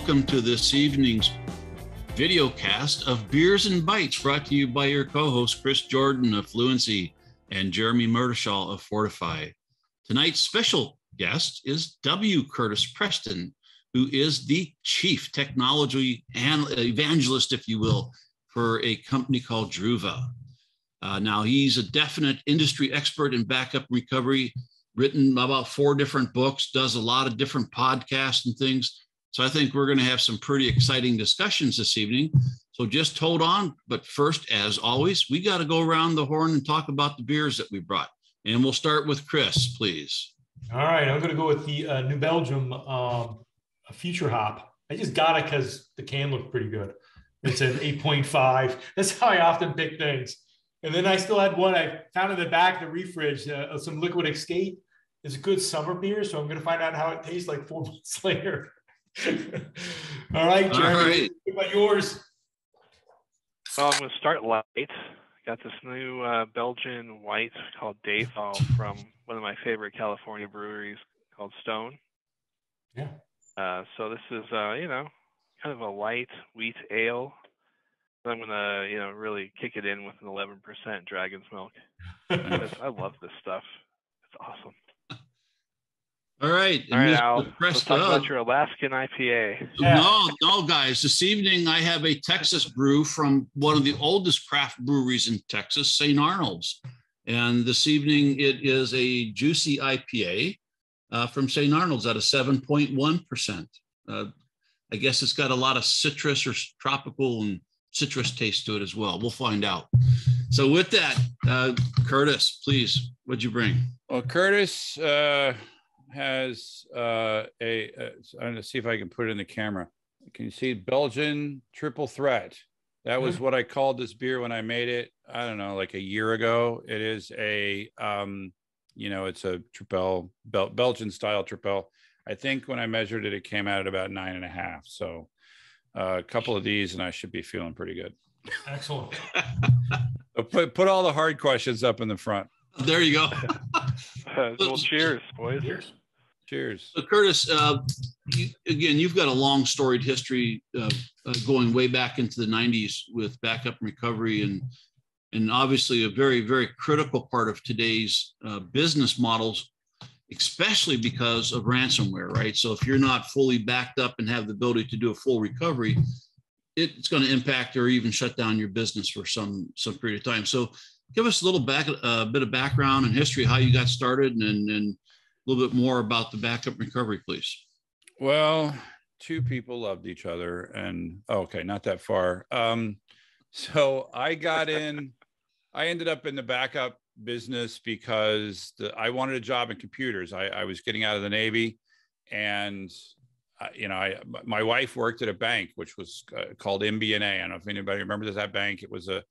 welcome to this evening's video cast of Beers and Bytes brought to you by your co host Chris Jordan of Fluency and Jeremy Murdershall of Fortify. Tonight's special guest is W. Curtis Preston, who is the chief technology and evangelist, if you will, for a company called Druva. Uh, now, he's a definite industry expert in backup recovery written about four different books, does a lot of different podcasts and things. So I think we're going to have some pretty exciting discussions this evening. So just hold on. But first, as always, we got to go around the horn and talk about the beers that we brought. And we'll start with Chris, please. All right, I'm going to go with the uh, New Belgium um, Future Hop. I just got it because the can looked pretty good. It's an 8.5. That's how I often pick things. And then I still had one I found in the back of the refrige, uh, some liquid escape. It's a good summer beer, so I'm going to find out how it tastes like four months later. All right, Jeremy, All right. what about yours? So I'm going to start light. Got this new uh, Belgian white called Dayfall from one of my favorite California breweries called Stone. Yeah. Uh, so this is, uh, you know, kind of a light wheat ale I'm gonna, you know, really kick it in with an 11% dragon's milk. I love this stuff. It's awesome. All right. All right, Al. Let's talk about your Alaskan IPA. Yeah. No, no, guys. This evening I have a Texas brew from one of the oldest craft breweries in Texas, St. Arnold's. And this evening it is a juicy IPA uh, from St. Arnold's at a 7.1%. Uh, I guess it's got a lot of citrus or tropical and citrus taste to it as well. We'll find out. So with that, uh, Curtis, please, what'd you bring? Well, Curtis uh, has uh, a. Uh, I'm going to see if I can put it in the camera. Can you see Belgian triple threat? That was mm-hmm. what I called this beer when I made it. I don't know, like a year ago. It is a, um, you know, it's a Tripel Bel- Belgian style Tripel. I think when I measured it, it came out at about nine and a half. So uh, a couple of these, and I should be feeling pretty good. Excellent. put put all the hard questions up in the front. There you go. uh, well, cheers, boys. Cheers. Cheers. So Curtis, uh, you, again, you've got a long storied history uh, uh, going way back into the '90s with backup and recovery, and and obviously a very very critical part of today's uh, business models especially because of ransomware, right? So if you're not fully backed up and have the ability to do a full recovery, it's going to impact or even shut down your business for some some period of time. So give us a little back a uh, bit of background and history how you got started and, and little bit more about the backup recovery, please. Well, two people loved each other and oh, okay, not that far. Um, so I got in, I ended up in the backup business because the, I wanted a job in computers. I, I, was getting out of the Navy, and uh, you know, I, my wife worked at a bank which was uh, called MBNA. I don't know if anybody remembers that bank. It was a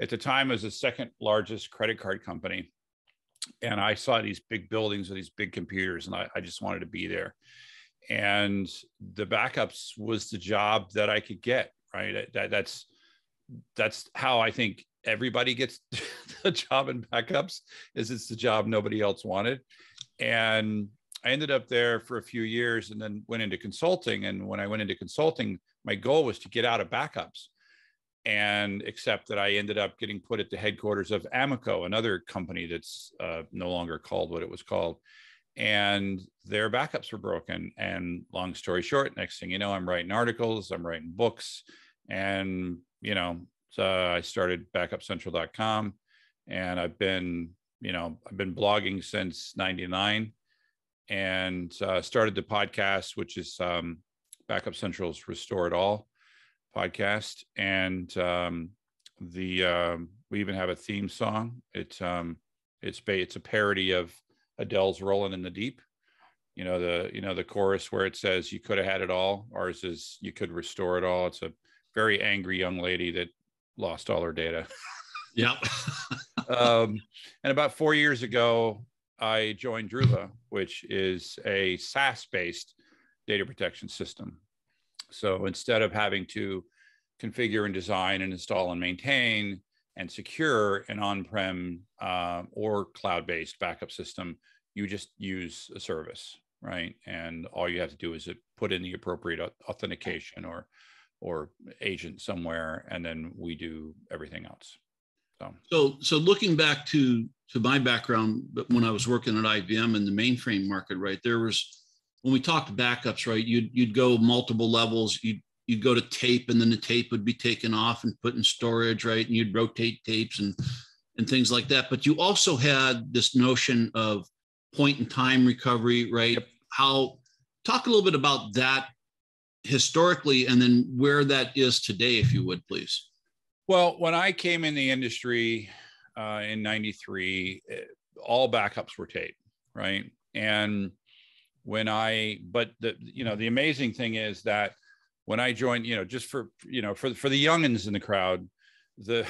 at the time it was the second largest credit card company, and I saw these big buildings with these big computers, and I, I just wanted to be there. And the backups was the job that I could get. Right. That, that's that's how I think everybody gets the job in backups is it's the job nobody else wanted and i ended up there for a few years and then went into consulting and when i went into consulting my goal was to get out of backups and except that i ended up getting put at the headquarters of amico another company that's uh, no longer called what it was called. And their backups were broken. And long story short next thing you know i'm writing articles i'm writing books and you know uh, I started backupcentral.com and I've been, you know, I've been blogging since 99 and uh, started the podcast, which is um, Backup Central's Restore It All podcast. And um, the, um, we even have a theme song. It's, um, it's, it's a parody of Adele's Rolling in the Deep. You know, the, you know, the chorus where it says you could have had it all. Ours is you could restore it all. It's a very angry young lady that lost all her data. yep. um, and about four years ago, I joined Druva, which is a SaaS based data protection system. So instead of having to configure and design and install and maintain and secure an on prem uh, or cloud based backup system, you just use a service, right? And all you have to do is put in the appropriate authentication or or agent somewhere, and then we do everything else. So, so, so looking back to to my background, but when I was working at IBM in the mainframe market, right, there was when we talked backups, right, you'd you'd go multiple levels. You'd you'd go to tape, and then the tape would be taken off and put in storage, right, and you'd rotate tapes and and things like that. But you also had this notion of point in time recovery, right? Yep. How talk a little bit about that historically and then where that is today, if you would please. Well, when I came in the industry uh, in 93, eh, all backups were tape, right? And when I, but the, you know, the amazing thing is that when I joined, you know, just for, you know, for, for the youngins in the crowd, the,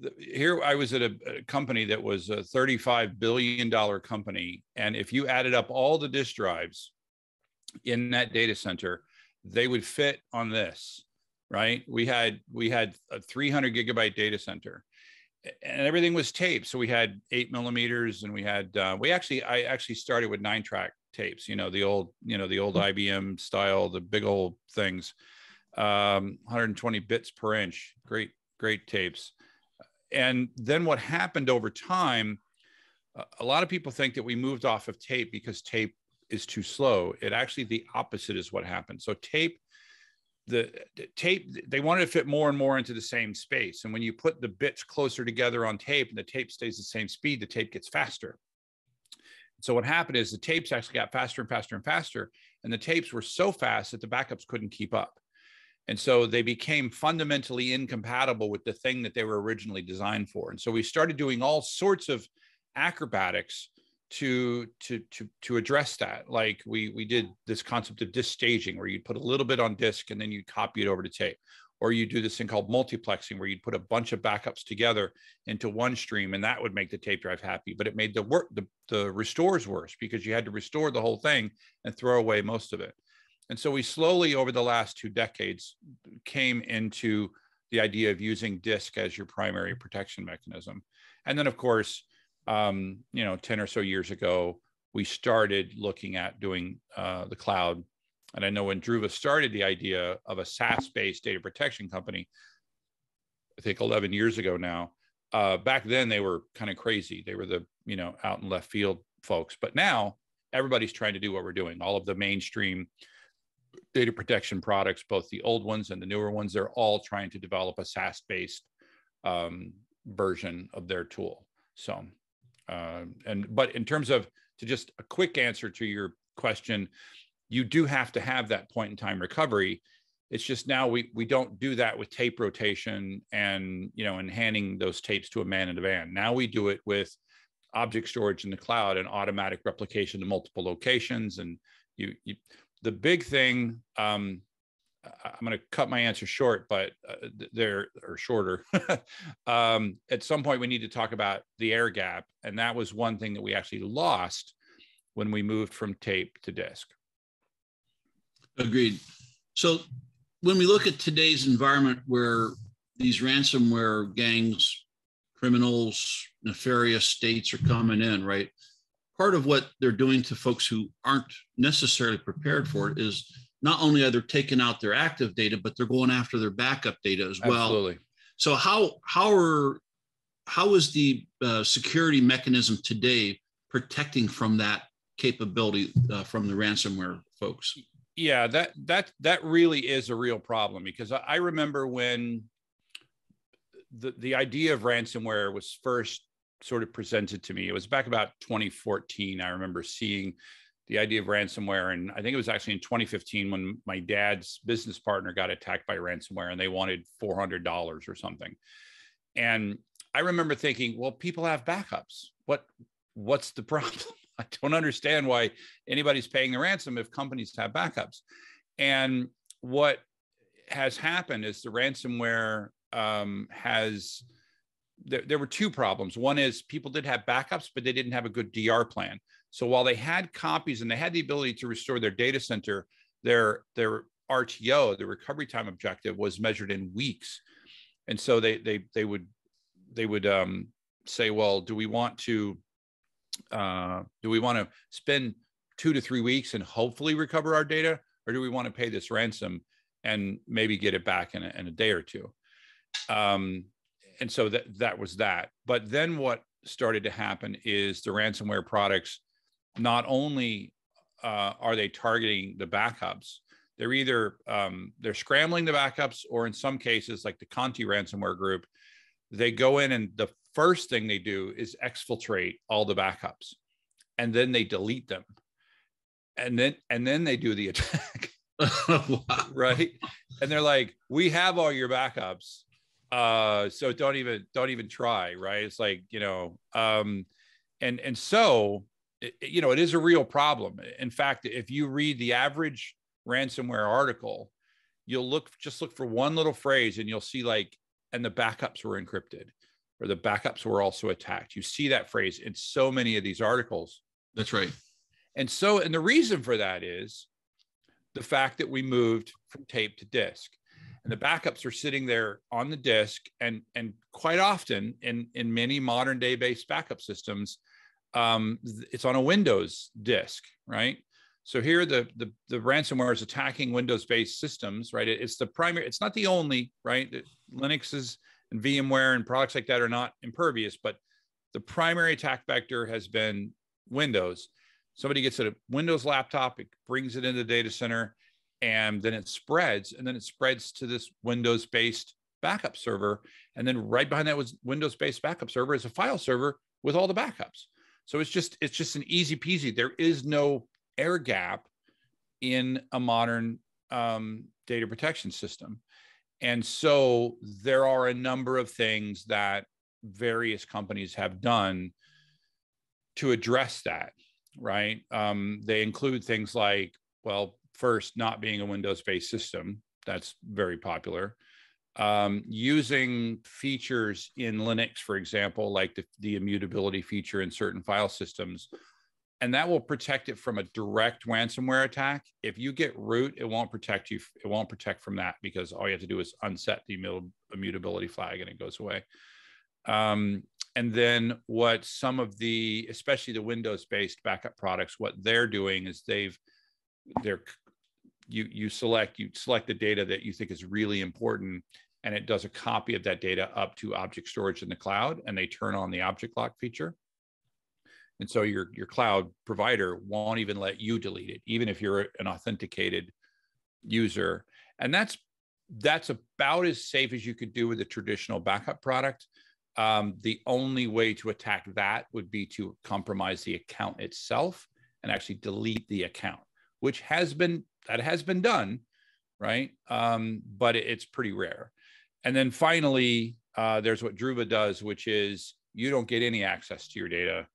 the here I was at a, a, company that was a 35 billion dollar company, and if you added up all the disk drives in that data center, they would fit on this, right? We had we had a 300 gigabyte data center, and everything was taped. So we had eight millimeters, and we had uh, we actually I actually started with nine track tapes. You know the old you know the old IBM mm. style, the big old things, um, 120 bits per inch. Great great tapes. And then what happened over time? A lot of people think that we moved off of tape because tape is too slow. It actually the opposite is what happened. So tape, the, the, tape, they wanted to fit more and more into the same space. And when you put the bits closer together on tape and the tape stays the same speed, the tape gets faster. So what happened is the tapes actually got faster and faster and faster. And the tapes were so fast that the backups couldn't keep up. And so they became fundamentally incompatible with the thing that they were originally designed for. And so we started doing all sorts of acrobatics to to to to address that like we we did this concept of disk staging where you'd put a little bit on disk and then you'd copy it over to tape or you do this thing called multiplexing where you'd put a bunch of backups together into one stream and that would make the tape drive happy but it made the work the, the restores worse because you had to restore the whole thing and throw away most of it and so we slowly over the last two decades came into the idea of using disk as your primary protection mechanism and then of course um, you know, 10 or so years ago, we started looking at doing uh, the cloud. And I know when Druva started the idea of a SaaS-based data protection company, I think 11 years ago now, uh, back then they were kind of crazy. They were the, you know, out in left field folks. But now everybody's trying to do what we're doing. All of the mainstream data protection products, both the old ones and the newer ones, they're all trying to develop a SaaS-based um, version of their tool. So uh, and but in terms of to just a quick answer to your question, you do have to have that point in time recovery. It's just now we we don't do that with tape rotation and you know and handing those tapes to a man in a van. Now we do it with object storage in the cloud and automatic replication to multiple locations. And you, you the big thing um, I'm going to cut my answer short, but uh, they're or shorter. um, at some point, we need to talk about the air gap, and that was one thing that we actually lost when we moved from tape to disk. Agreed. So, when we look at today's environment, where these ransomware gangs, criminals, nefarious states are coming in, right? Part of what they're doing to folks who aren't necessarily prepared for it is not only are they taking out their active data, but they're going after their backup data as well. Absolutely. So how how are how is the uh, security mechanism today protecting from that capability uh, from the ransomware folks? Yeah, that that that really is a real problem because I remember when the the idea of ransomware was first sort of presented to me. It was back about 2014. I remember seeing the idea of ransomware. And I think it was actually in 2015 when my dad's business partner got attacked by ransomware and they wanted $400 or something. And I remember thinking, well, people have backups. What what's the problem? I don't understand why anybody's paying the ransom if companies have backups. And what has happened is the ransomware um, has there, there were two problems. One is people did have backups, but they didn't have a good DR plan. So while they had copies and they had the ability to restore their data center, their their RTO, the recovery time objective, was measured in weeks. And so they they they would they would um, say, well, do we want to uh, do we want to spend two to three weeks and hopefully recover our data, or do we want to pay this ransom and maybe get it back in a, in a day or two? Um, and so that that was that. But then what started to happen is the ransomware products not only uh, are they targeting the backups, they're either um, they're scrambling the backups, or in some cases, like the Conti ransomware group, they go in and the first thing they do is exfiltrate all the backups, and then they delete them, and then and then they do the attack. wow. right? And they're like we have all your backups. Uh so don't even don't even try right? It's like you know um and and so it, you know it is a real problem. In fact if you read the average ransomware article you'll look just look for one little phrase and you'll see like and the backups were encrypted or the backups were also attacked. You see that phrase in so many of these articles. That's right. And so and the reason for that is the fact that we moved from tape to disk and the backups are sitting there on the disk and and quite often in in many modern day based backup systems um, it's on a windows disk right? So here the the, the ransomware is attacking windows based systems right? It, it's the primary it's not the only right? Linux is and vmware and products like that are not impervious but the primary attack vector has been windows. Somebody gets a windows laptop it brings it into the data center and then it spreads and then it spreads to this windows based backup server and then right behind that was windows based backup server is a file server with all the backups. So it's just it's just an easy peasy. There is no air gap in a modern um, data protection system and so there are a number of things that various companies have done to address that right? Um, they include things like well first not being a windows based system that's very popular. Um, using features in linux for example like the, the immutability feature in certain file systems and that will protect it from a direct ransomware attack. If you get root it won't protect you it won't protect from that because all you have to do is unset the immutability flag and it goes away. Um, and then what some of the especially the windows based backup products what they're doing is they've they're you you select you select the data that you think is really important and it does a copy of that data up to object storage in the cloud and they turn on the object lock feature and so your your cloud provider won't even let you delete it even if you're an authenticated user and that's that's about as safe as you could do with a traditional backup product um, the only way to attack that would be to compromise the account itself and actually delete the account which has been that has been done, right? Um, but it, it's pretty rare. And then finally, uh, there's what Druva does, which is you don't get any access to your data,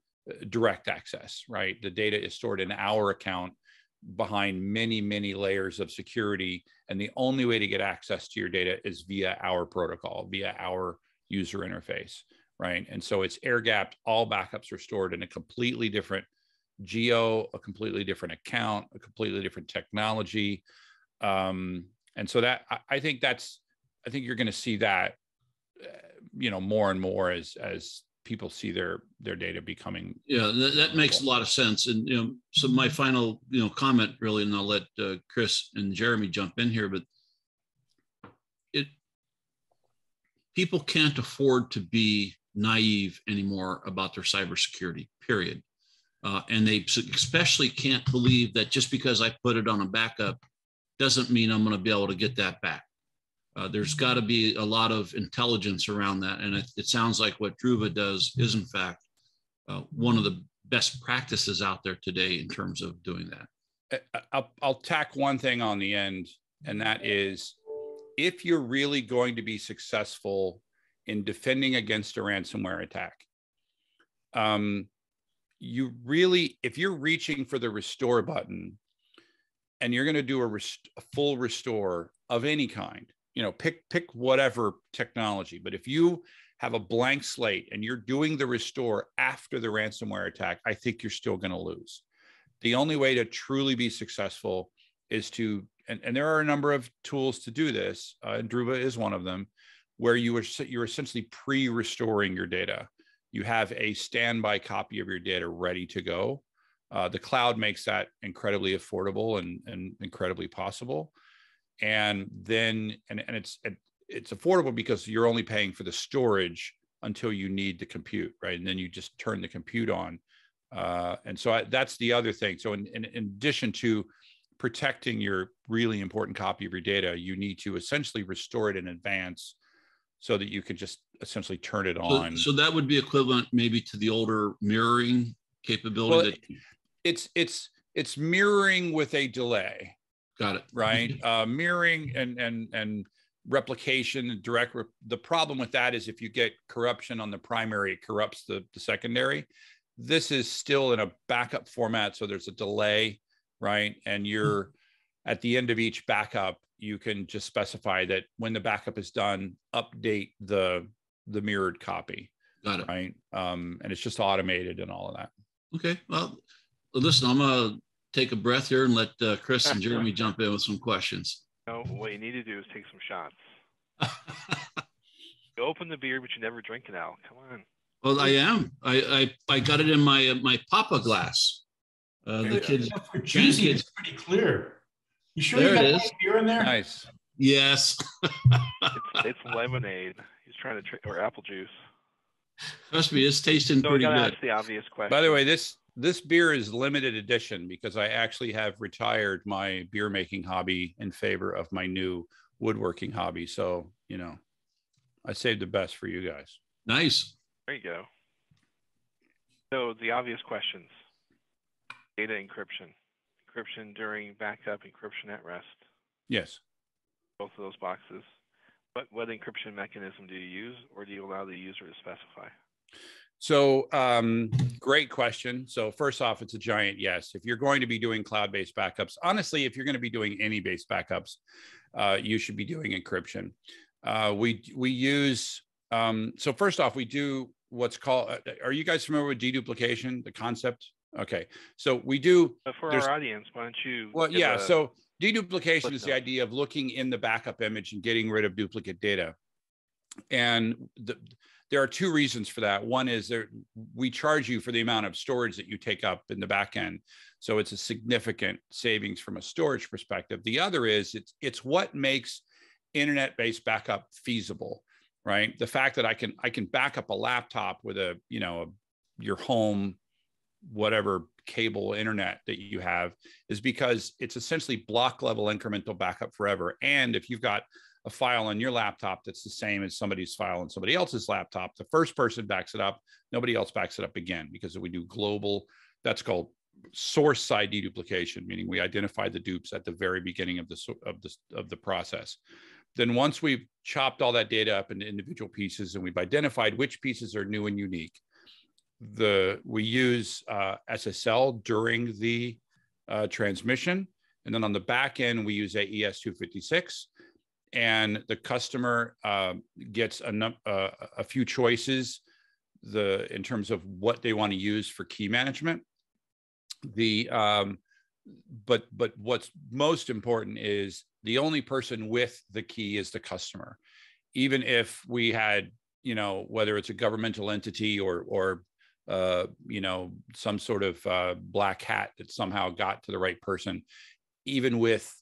direct access, right? The data is stored in our account behind many, many layers of security. And the only way to get access to your data is via our protocol, via our user interface, right? And so it's air gapped. All backups are stored in a completely different geo, a completely different account, a completely different technology. Um, and so that I, I think that's I think you're going to see that uh, you know more and more as as people see their their data becoming yeah that, that makes a lot of sense. And you know so my final you know comment really and i'll let uh, chris and jeremy jump in here but it people can't afford to be naive anymore about their cybersecurity period. Uh, and they especially can't believe that just because I put it on a backup doesn't mean I'm going to be able to get that back. Uh, there's got to be a lot of intelligence around that. And it, it sounds like what Druva does is, in fact, uh, one of the best practices out there today in terms of doing that. Uh, I'll, I'll tack one thing on the end, and that is if you're really going to be successful in defending against a ransomware attack, um, you really, if you're reaching for the restore button and you're going to do a, rest, a full restore of any kind, you know, pick pick whatever technology. But if you have a blank slate and you're doing the restore after the ransomware attack, I think you're still going to lose. The only way to truly be successful is to, and, and there are a number of tools to do this. Uh, Druva is one of them, where you are you're essentially pre-restoring your data you have a standby copy of your data ready to go Uh, the cloud makes that incredibly affordable and, and incredibly possible. And then, and, and it's, it's affordable because you're only paying for the storage until you need the compute, right? And then you just turn the compute on. Uh, and so I, that's the other thing. So in, in, in addition to protecting your really important copy of your data, you need to essentially restore it in advance so that you can just essentially turn it on. So, so that would be equivalent maybe to the older mirroring capability. Well, that... it's it's it's mirroring with a delay. Got it. Right. uh, mirroring and and and replication direct. Re- the problem with that is if you get corruption on the primary, it corrupts the the secondary. This is still in a backup format, so there's a delay, right? And you're at the end of each backup, you can just specify that when the backup is done, update the the mirrored copy. Got it. Right. Um, and it's just automated and all of that. Okay. Well, listen, I'm gonna take a breath here and let uh, Chris and Jeremy jump in with some questions. No, what you need to do is take some shots. you open the beer, but you never drink it out. Come on. Well, I am. I I, I got it in my my Papa glass. Uh, the kids, for juicy, it's pretty clear. You sure There you it got is. beer in there? Nice. yes. It's, it's lemonade. He's trying to trick or apple juice. Trust me, it's tasting So pretty gotta good. ask the obvious question. By the way, this this beer is limited edition because I actually have retired my beer making hobby in favor of my new woodworking hobby. So, you know, I saved the best for you guys. Nice. there you go. So the obvious questions: data encryption, encryption during backup, encryption at rest. Yes. Both of those boxes. What what encryption mechanism do you use, or do you allow the user to specify? So, um, great question. So, first off, it's a giant yes. If you're going to be doing cloud based backups, honestly, if you're going to be doing any based backups, uh, you should be doing encryption. Uh, we we use um, so first off, we do what's called. Uh, are you guys familiar with deduplication? The concept? Okay, so we do. But for There's- our audience, why don't you? Well, yeah. a- So deduplication is the idea of looking in the backup image and getting rid of duplicate data. And the, there are two reasons for that. One is there we charge you for the amount of storage that you take up in the back end. So it's a significant savings from a storage perspective. The other is it's it's what makes internet-based backup feasible, right? The fact that I can I can back up a laptop with a, you know, a, your home whatever cable internet that you have is because it's essentially block level incremental backup forever. And if you've got a file on your laptop that's the same as somebody's file on somebody else's laptop, the first person backs it up, nobody else backs it up again because we do global, that's called source side deduplication, meaning we identify the dupes at the very beginning of the of the of the process. Then once we've chopped all that data up into individual pieces and we've identified which pieces are new and unique, the we use uh, SSL during the uh, transmission, and then on the back end we use AES 256, and the customer uh, gets a, uh, a few choices the in terms of what they want to use for key management. The um, but but what's most important is the only person with the key is the customer, even if we had you know whether it's a governmental entity or or uh, you know, some sort of uh, black hat that somehow got to the right person. Even with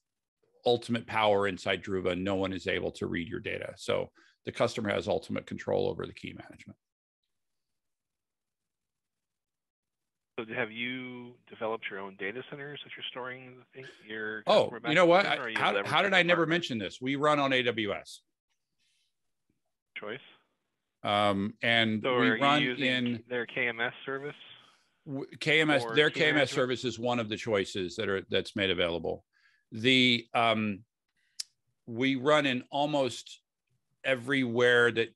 ultimate power inside Druva, no one is able to read your data. So the customer has ultimate control over the key management. So have you developed your own data centers that you're storing the thing, your? Oh, you know what? backup in, or are I- you How, how did I never mention this? We run on AWS. choice? Um, and So we run in their KMS service? KMS, their KMS service is one of the choices that are that's made available. The um, we run in almost everywhere that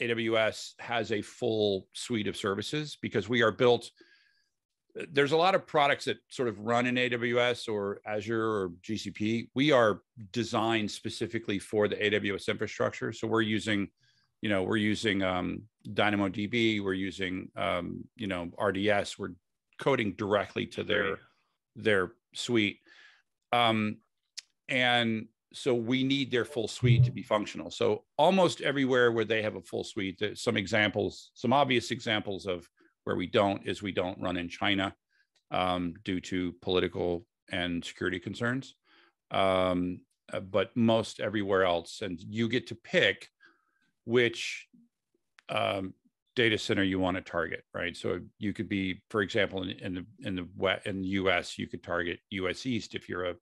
AWS has a full suite of services because we are built. There's a lot of products that sort of run in AWS or Azure or GCP. We are designed specifically for the AWS infrastructure, so we're using you know we're using um, dynamodb we're using um, you know rds we're coding directly to their their suite um, and so we need their full suite to be functional so almost everywhere where they have a full suite some examples some obvious examples of where we don't is we don't run in china um, due to political and security concerns. Um, uh, but most everywhere else, and you get to pick which um, data center you want to target, right? So you could be, for example, in, in the in the in the U.S., you could target U.S. East if you're a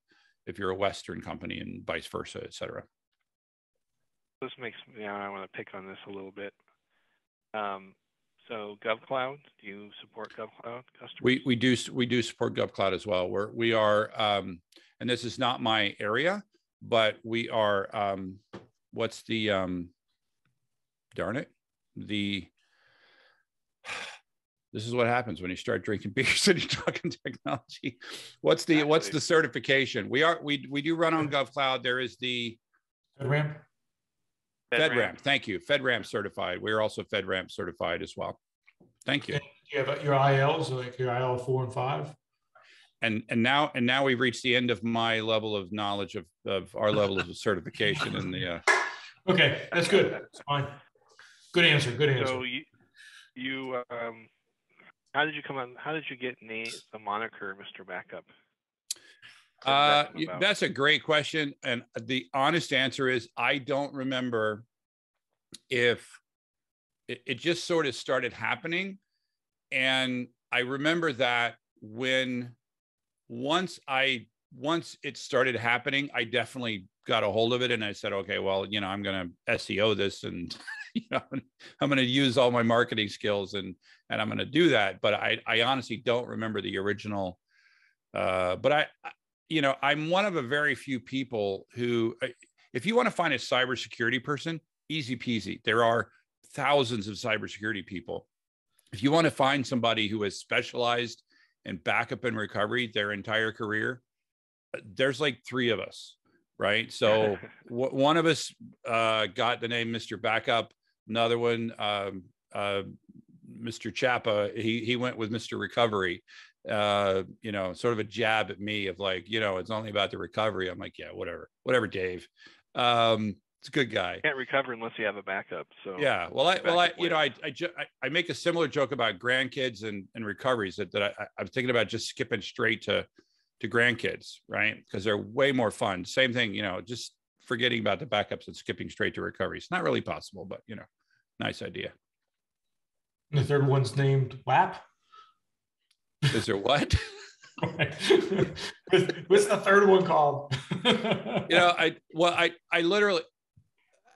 if you're a Western company, and vice versa, et cetera. This makes me. I want to pick on this a little bit. Um, so GovCloud, do you support GovCloud customers? We we do we do support GovCloud as well. We're we are, um, and this is not my area, but we are. Um, what's the um, darn it, the this is what happens when you start drinking beers and you're talking technology. What's the what's the certification? We are we we do run on GovCloud. There is the FedRAMP. FedRAMP. Thank you. FedRAMP certified. We are also FedRAMP certified as well. Thank you. Do you have your ILs like your IL four and five? And and now and now we've reached the end of my level of knowledge of of our level of certification in the. Uh... Okay, that's good. That's fine. Good answer. Good answer. So you, you um, how did you come on? How did you get named the moniker Mr. Backup? Uh, that's a great question, and the honest answer is I don't remember if it, it just sort of started happening, and I remember that when once I once it started happening, I definitely got a hold of it, and I said, okay, well, you know, I'm going to SEO this and you know, I'm going to use all my marketing skills and and I'm going to do that. But I I honestly don't remember the original. Uh, but I, you know, I'm one of a very few people who, if you want to find a cybersecurity person, easy peasy. There are thousands of cybersecurity people. If you want to find somebody who has specialized in backup and recovery their entire career, there's like three of us right? So one of us uh, got the name Mr. Backup. Another one, um, uh, Mr. Chapa, he he went with Mr. Recovery. Uh, you know, sort of a jab at me of like, you know, it's only about the recovery. I'm like, yeah, whatever, whatever, Dave. Um, it's a good guy. Can't recover unless you have a backup. So yeah, well, I well, I you know, I I, ju- I, I make a similar joke about grandkids and and recoveries that that I, I'm thinking about just skipping straight to to grandkids, right? Because they're way more fun. Same thing, you know, just forgetting about the backups and skipping straight to recovery. It's not really possible, but you know, nice idea. The third one's named WAP. Is there what? What's the third one called? you know, I well, I I literally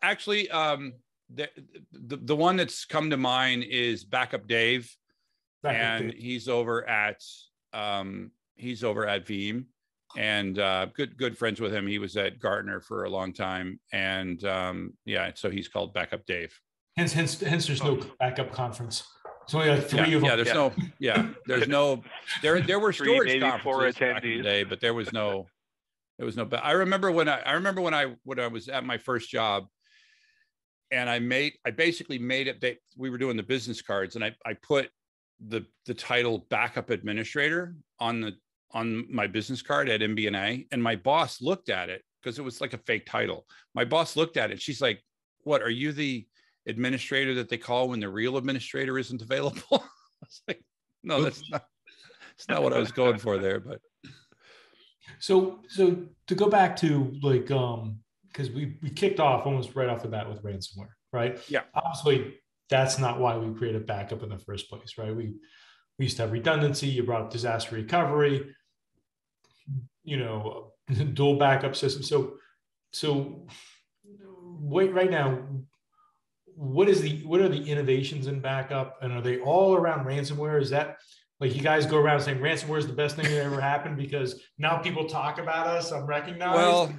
actually um the, the the one that's come to mind is Backup Dave, Backup and Dave. he's over at um he's over at Veeam and uh, good good friends with him. He was at Gartner for a long time, and um, yeah, so he's called Backup Dave. Hence, hence, hence, there's no backup conference. So only like three yeah, of them. Yeah, there's yeah. no. Yeah, there's no. There, there were three, storage conferences back in the day, but there was no. There was no. But I remember when I. I remember when I when I was at my first job, and I made. I basically made it. They, we were doing the business cards, and I I put the the title backup administrator on the on my business card at MBNA, and my boss looked at it because it was like a fake title. My boss looked at it. She's like, "What are you the administrator that they call when the real administrator isn't available?" I was like, "No, that's not. It's not what I was going for there." But so, so to go back to like, um, because we we kicked off almost right off the bat with ransomware, right? Yeah. Obviously, that's not why we created backup in the first place, right? We we used to have redundancy. You brought up disaster recovery you know, dual backup system. So, so wait, right now, what is the what are the innovations in backup, and are they all around ransomware? Is that like you guys go around saying ransomware is the best thing that ever happened because now people talk about us. I'm recognized. Well,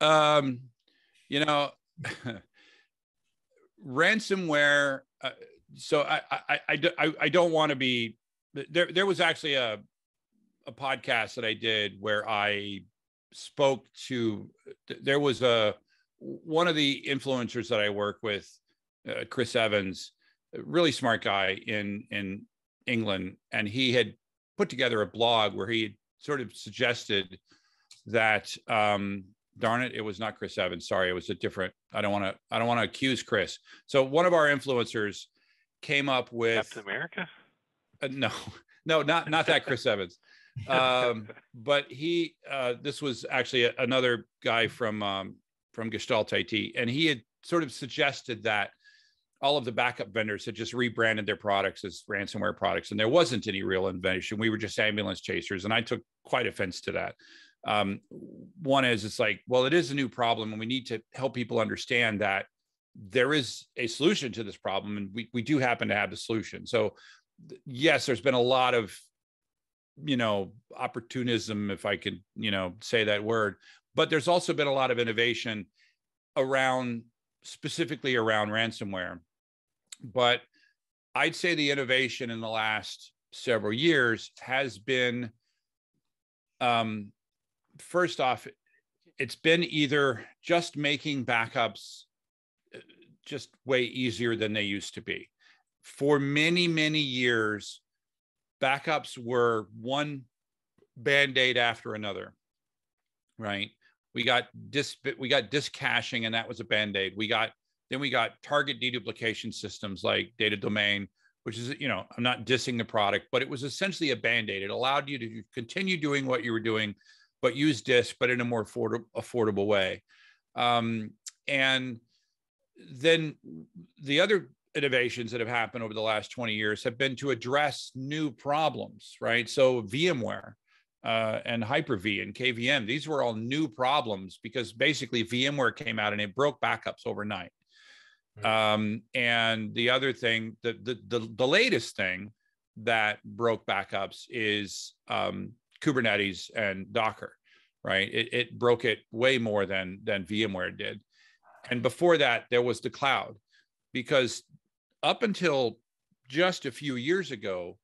um, you know, ransomware. Uh, so I, I, I, I, I don't want to be there. There was actually a a podcast that I did where I spoke to there was a one of the influencers that I work with, uh, Chris Evans, really smart guy in in England, and he had put together a blog where he sort of suggested that um, darn it, it was not Chris Evans. Sorry, it was a different. I don't want to. I don't want to accuse Chris. So one of our influencers came up with Captain America. Uh, no, no, not not that Chris Evans. Um, but he, uh, this was actually a, another guy from um, from Gestalt IT, and he had sort of suggested that all of the backup vendors had just rebranded their products as ransomware products, and there wasn't any real invention. We were just ambulance chasers, and I took quite offense to that. Um, one is it's like, well, it is a new problem, and we need to help people understand that there is a solution to this problem, and we we do happen to have the solution. So, yes, there's been a lot of you know opportunism if i could you know say that word but there's also been a lot of innovation around specifically around ransomware but I'd say the innovation in the last several years has been um, first off, it's been either just making backups uh, just way easier than they used to be. For many, many years, backups were one band-aid after another, right? We got disk, we got disk caching, and that was a band-aid. We got then we got target deduplication systems like Data Domain, which is, you know, I'm not dissing the product, but it was essentially a band aid. It allowed you to continue doing what you were doing, but use disk, but in a more affordable, affordable way. Um, and then the other innovations that have happened over the last 20 years have been to address new problems, right? So VMware uh, and Hyper-V and KVM, these were all new problems because basically VMware came out and it broke backups overnight. Um, and the other thing, the, the, the, the, latest thing that broke backups is um, Kubernetes and Docker, right? It, it broke it way more than, than VMware did. And before that, there was the cloud, because up until just a few years ago,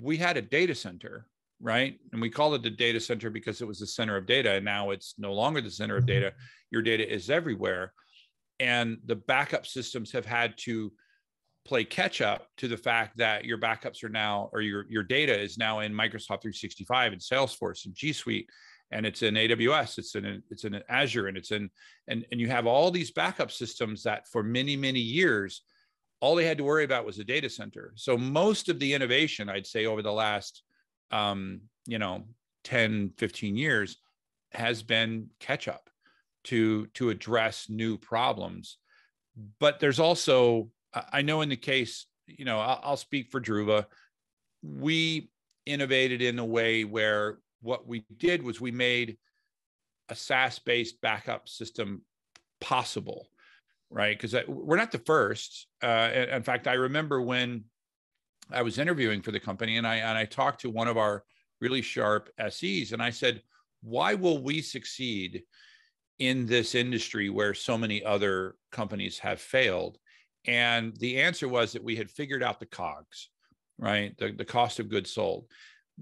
we had a data center, right? And we called it the data center because it was the center of data. And now it's no longer the center of mm-hmm. data. Your data is everywhere and the backup systems have had to play catch up to the fact that your backups are now or your your data is now in Microsoft 365 and Salesforce and G Suite and it's in AWS it's in it's in Azure and it's in and and you have all these backup systems that for many many years all they had to worry about was the data center. So most of the innovation I'd say over the last um, you know 10 15 years has been catch up to to address new problems. But there's also i know in the case you know i'll, I'll speak for druva we innovated in a way where what we did was we made a SaaS based backup system possible, right? Because we're not the first. Uh, in fact, I remember when I was interviewing for the company and I and I talked to one of our really sharp SEs and I said, "Why will we succeed in this industry where so many other companies have failed? And the answer was that we had figured out the COGS, right? The, the cost of goods sold.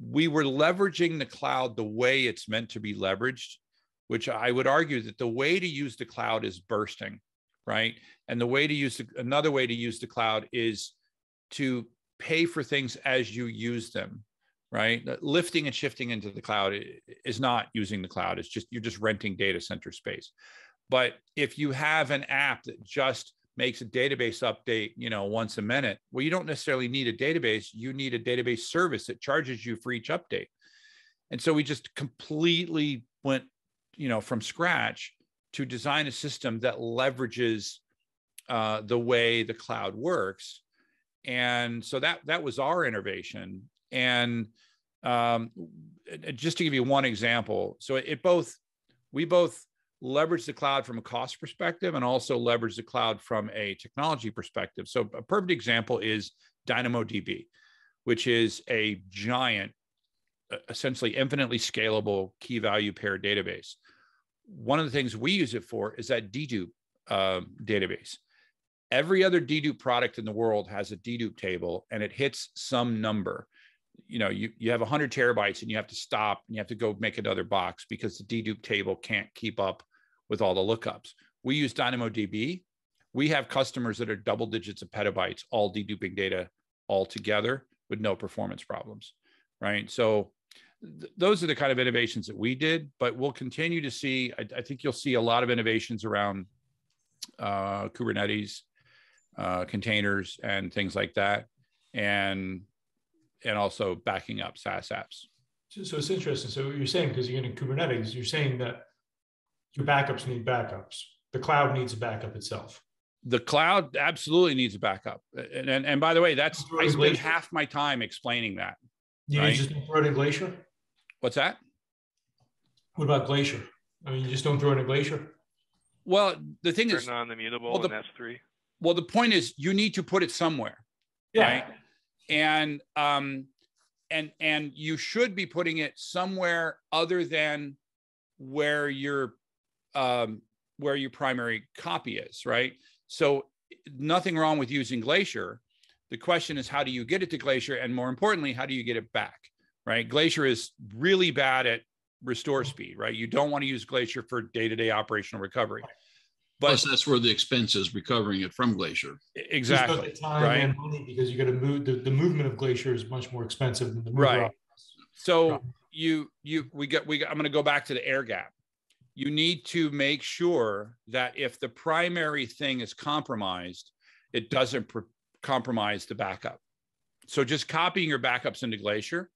We were leveraging the cloud the way it's meant to be leveraged, which I would argue that the way to use the cloud is bursting, right? And the way to use the, another way to use the cloud is to pay for things as you use them right? Lifting and shifting into the cloud is not using the cloud. It's just you're just renting data center space. But if you have an app that just makes a database update, you know, once a minute, well, you don't necessarily need a database. You need a database service that charges you for each update. And so we just completely went, you know, from scratch to design a system that leverages uh, the way the cloud works. And so that that was our innovation. And um, just to give you one example, so it, it both we both leverage the cloud from a cost perspective and also leverage the cloud from a technology perspective. So a perfect example is DynamoDB, which is a giant, essentially infinitely scalable key value pair database. One of the things we use it for is that dedupe uh, database. Every other dedupe product in the world has a dedupe table and it hits some number. You know you, you have 100 terabytes and you have to stop and you have to go make another box because the dedupe table can't keep up with all the lookups. We use dynamodb. We have customers that are double digits of petabytes all deduping data all together with no performance problems right? So th- those are the kind of innovations that we did but we'll continue to see i, I think you'll see a lot of innovations around uh, kubernetes uh, containers and things like that and and also backing up SaaS apps. So, so it's interesting. So you're saying because you're in Kubernetes, you're saying that your backups need backups. The cloud needs a backup itself. The cloud absolutely needs a backup. And and, and by the way, that's I spend half my time explaining that. You right? just throw it in Glacier. What's that? What about Glacier? I mean, you just don't throw it in Glacier. Well, the thing Turn is, on the mutable well, the, S3. Well, the point is, you need to put it somewhere. Yeah. Right? And um, and and you should be putting it somewhere other than where your um, where your primary copy is, right? So nothing wrong with using Glacier. The question is, how do you get it to Glacier, and more importantly, how do you get it back? Right? Glacier is really bad at restore mm-hmm. speed, right? You don't want to use Glacier for day-to-day operational recovery. But Plus, that's where the expense is recovering it from Glacier. Exactly. time right? and money because you got to move. The, the movement of Glacier is much more expensive than the right. So you you we got we got, I'm going to go back to the air gap. You need to make sure that if the primary thing is compromised, it doesn't pr- compromise the backup. So just copying your backups into Glacier,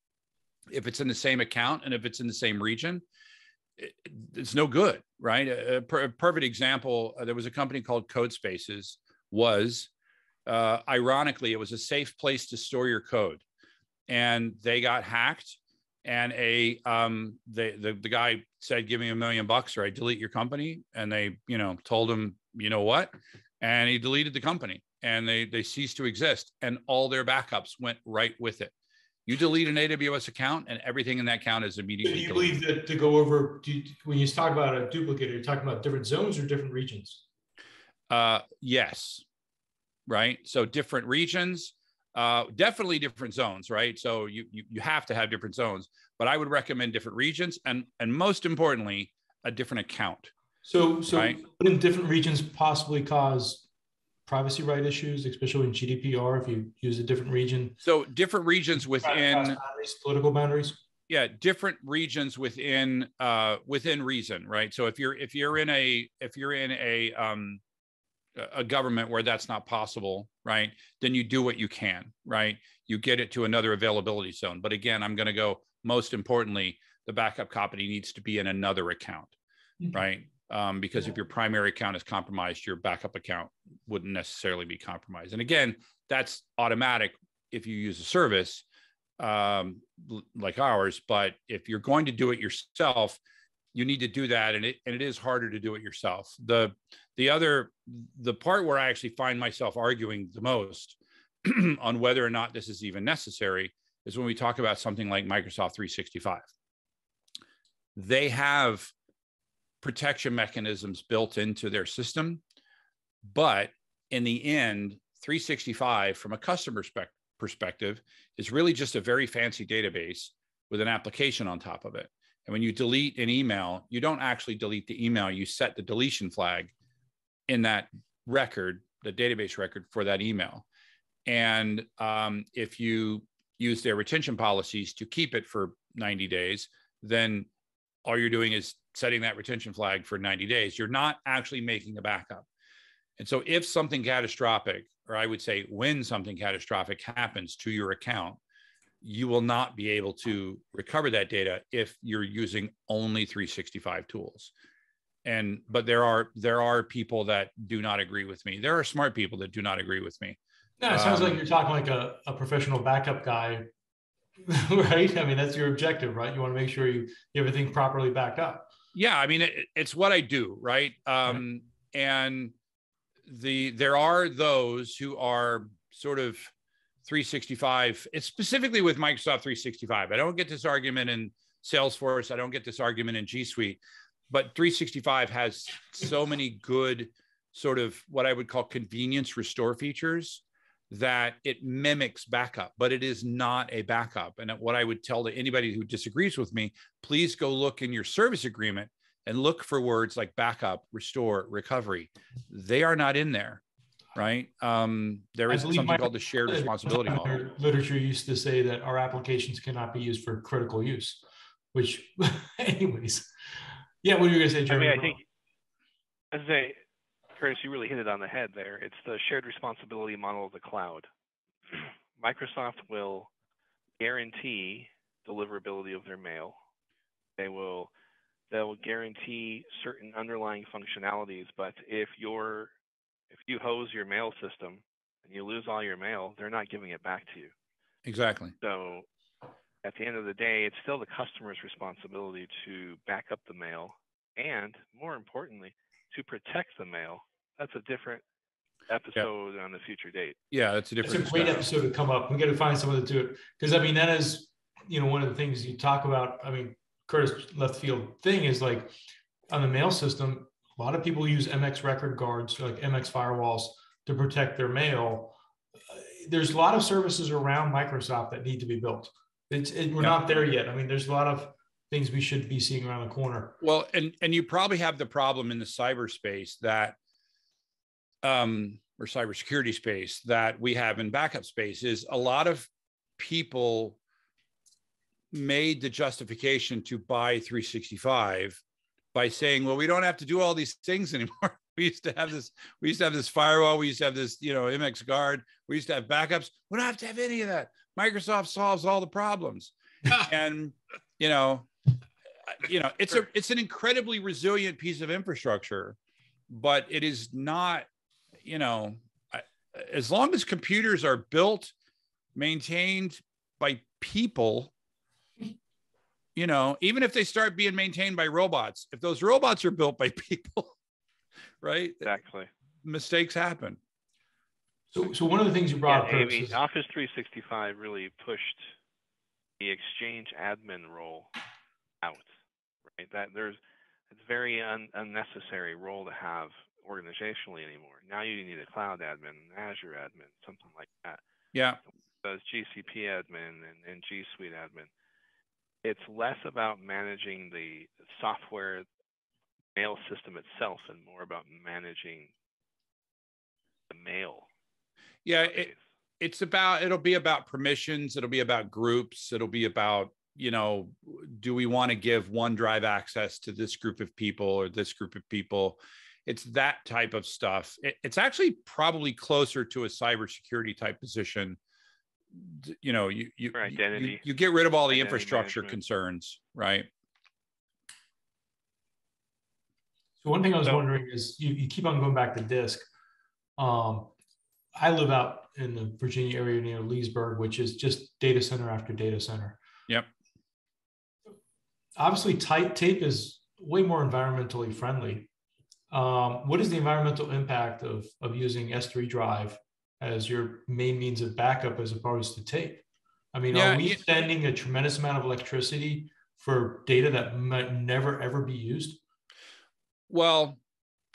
if it's in the same account and if it's in the same region, it's no good, right? A, a perfect example. Uh, there was a company called CodeSpaces. Was uh, ironically, it was a safe place to store your code, and they got hacked. And a um, the the guy said, "Give me a million bucks, or I delete your company." And they, you know, told him, "You know what?" And he deleted the company, and they they ceased to exist, and all their backups went right with it. You delete an AWS account, and everything in that account is immediately. Do you deleted. believe that to go over you, when you talk about a duplicate, you're talking about different zones or different regions? Uh, yes, right. So different regions, uh, definitely different zones, right? So you, you you have to have different zones, but I would recommend different regions, and and most importantly, a different account. So so right? wouldn't different regions possibly cause privacy right issues, especially in GDPR if you use a different region? So different regions within boundaries, political boundaries. Yeah, different regions within uh, within reason, right? So if you're if you're in a if you're in a um, a government where that's not possible, right? Then you do what you can, right? You get it to another availability zone. But again, I'm going to go. Most importantly, the backup copy needs to be in another account, mm-hmm. right? Um, because if your primary account is compromised, your backup account wouldn't necessarily be compromised. And again, that's automatic if you use a service um, like ours. But if you're going to do it yourself, you need to do that, and it and it is harder to do it yourself. The the other the part where I actually find myself arguing the most on whether or not this is even necessary is when we talk about something like Microsoft 365. They have protection mechanisms built into their system. But in the end, 365 from a customer spec- perspective is really just a very fancy database with an application on top of it. And when you delete an email, you don't actually delete the email, you set the deletion flag in that record, the database record for that email. And um, if you use their retention policies to keep it for 90 days, then all you're doing is setting that retention flag for 90 days. You're not actually making a backup. And so, if something catastrophic, or I would say when something catastrophic happens to your account, you will not be able to recover that data if you're using only 365 tools. And but there are there are people that do not agree with me. There are smart people that do not agree with me. No, it sounds um, like you're talking like a, a professional backup guy, right? I mean, that's your objective, right? You want to make sure you, you everything properly backed up yeah i mean it, it's what i do right? Um and the there are those who are sort of 365 it's specifically with microsoft 365 i don't get this argument in salesforce. I don't get this argument in g suite but 365 has so many good sort of what i would call convenience restore features that it mimics backup, but it is not a backup. And what I would tell to anybody who disagrees with me, please go look in your service agreement and look for words like backup, restore, recovery. They are not in there, right? Um, there is something called the shared responsibility model. Literature used to say that our applications cannot be used for critical use, which, anyways, yeah. What are you going to say, Jeremy? I mean, I think, as I Curtis, you really hit it on the head there. It's the shared responsibility model of the cloud. Microsoft will guarantee deliverability of their mail. They will they will guarantee certain underlying functionalities, but if you're if you hose your mail system and you lose all your mail, they're not giving it back to you. Exactly. So at the end of the day, it's still the customer's responsibility to back up the mail and more importantly, to protect the mail. That's a different episode yep. on a future date. Yeah, that's a different. It's a great episode to come up. We got to find someone to do it because I mean that is you know one of the things you talk about. I mean Curtis left field thing is like on the mail system. A lot of people use MX record guards like MX firewalls to protect their mail. Uh, there's a lot of services around Microsoft that need to be built. It's it, we're not there yet. I mean, there's a lot of things we should be seeing around the corner. Well, and and you probably have the problem in the cyberspace that um or cybersecurity space that we have in backup space is a lot of people made the justification to buy 365 by saying, well, we don't have to do all these things anymore. we used to have this, we used to have this firewall, we used to have this, you know, MX guard, we used to have backups. We don't have to have any of that. Microsoft solves all the problems. and you know, you know, it's a it's an incredibly resilient piece of infrastructure, but it is not, you know, as long as computers are built, maintained by people, you know, even if they start being maintained by robots, if those robots are built by people, right? Exactly. Mistakes happen. So, so one of the things you brought yeah, up, I mean, is... Office 365 really pushed the Exchange admin role out right? That there's it's very un, unnecessary role to have organizationally anymore. Now you need a cloud admin, Azure admin, something like that. Yeah. Does GCP admin and, and G Suite admin. It's less about managing the software mail system itself and more about managing the mail. Yeah, it, it's about it'll be about permissions, it'll be about groups, it'll be about you know, do we want to give OneDrive access to this group of people or this group of people? It's that type of stuff. It, it's actually probably closer to a cybersecurity type position. You know, you you, identity. you, you get rid of all the infrastructure management. concerns, right? So one thing I was so, wondering is you, you keep on going back to disk. Um, I live out in the Virginia area near Leesburg, which is just data center after data center. Yep obviously tight tape is way more environmentally friendly. Um, what is the environmental impact of, of using S3 drive as your main means of backup as opposed to tape? I mean, yeah, are we spending a tremendous amount of electricity for data that might never ever be used? Well,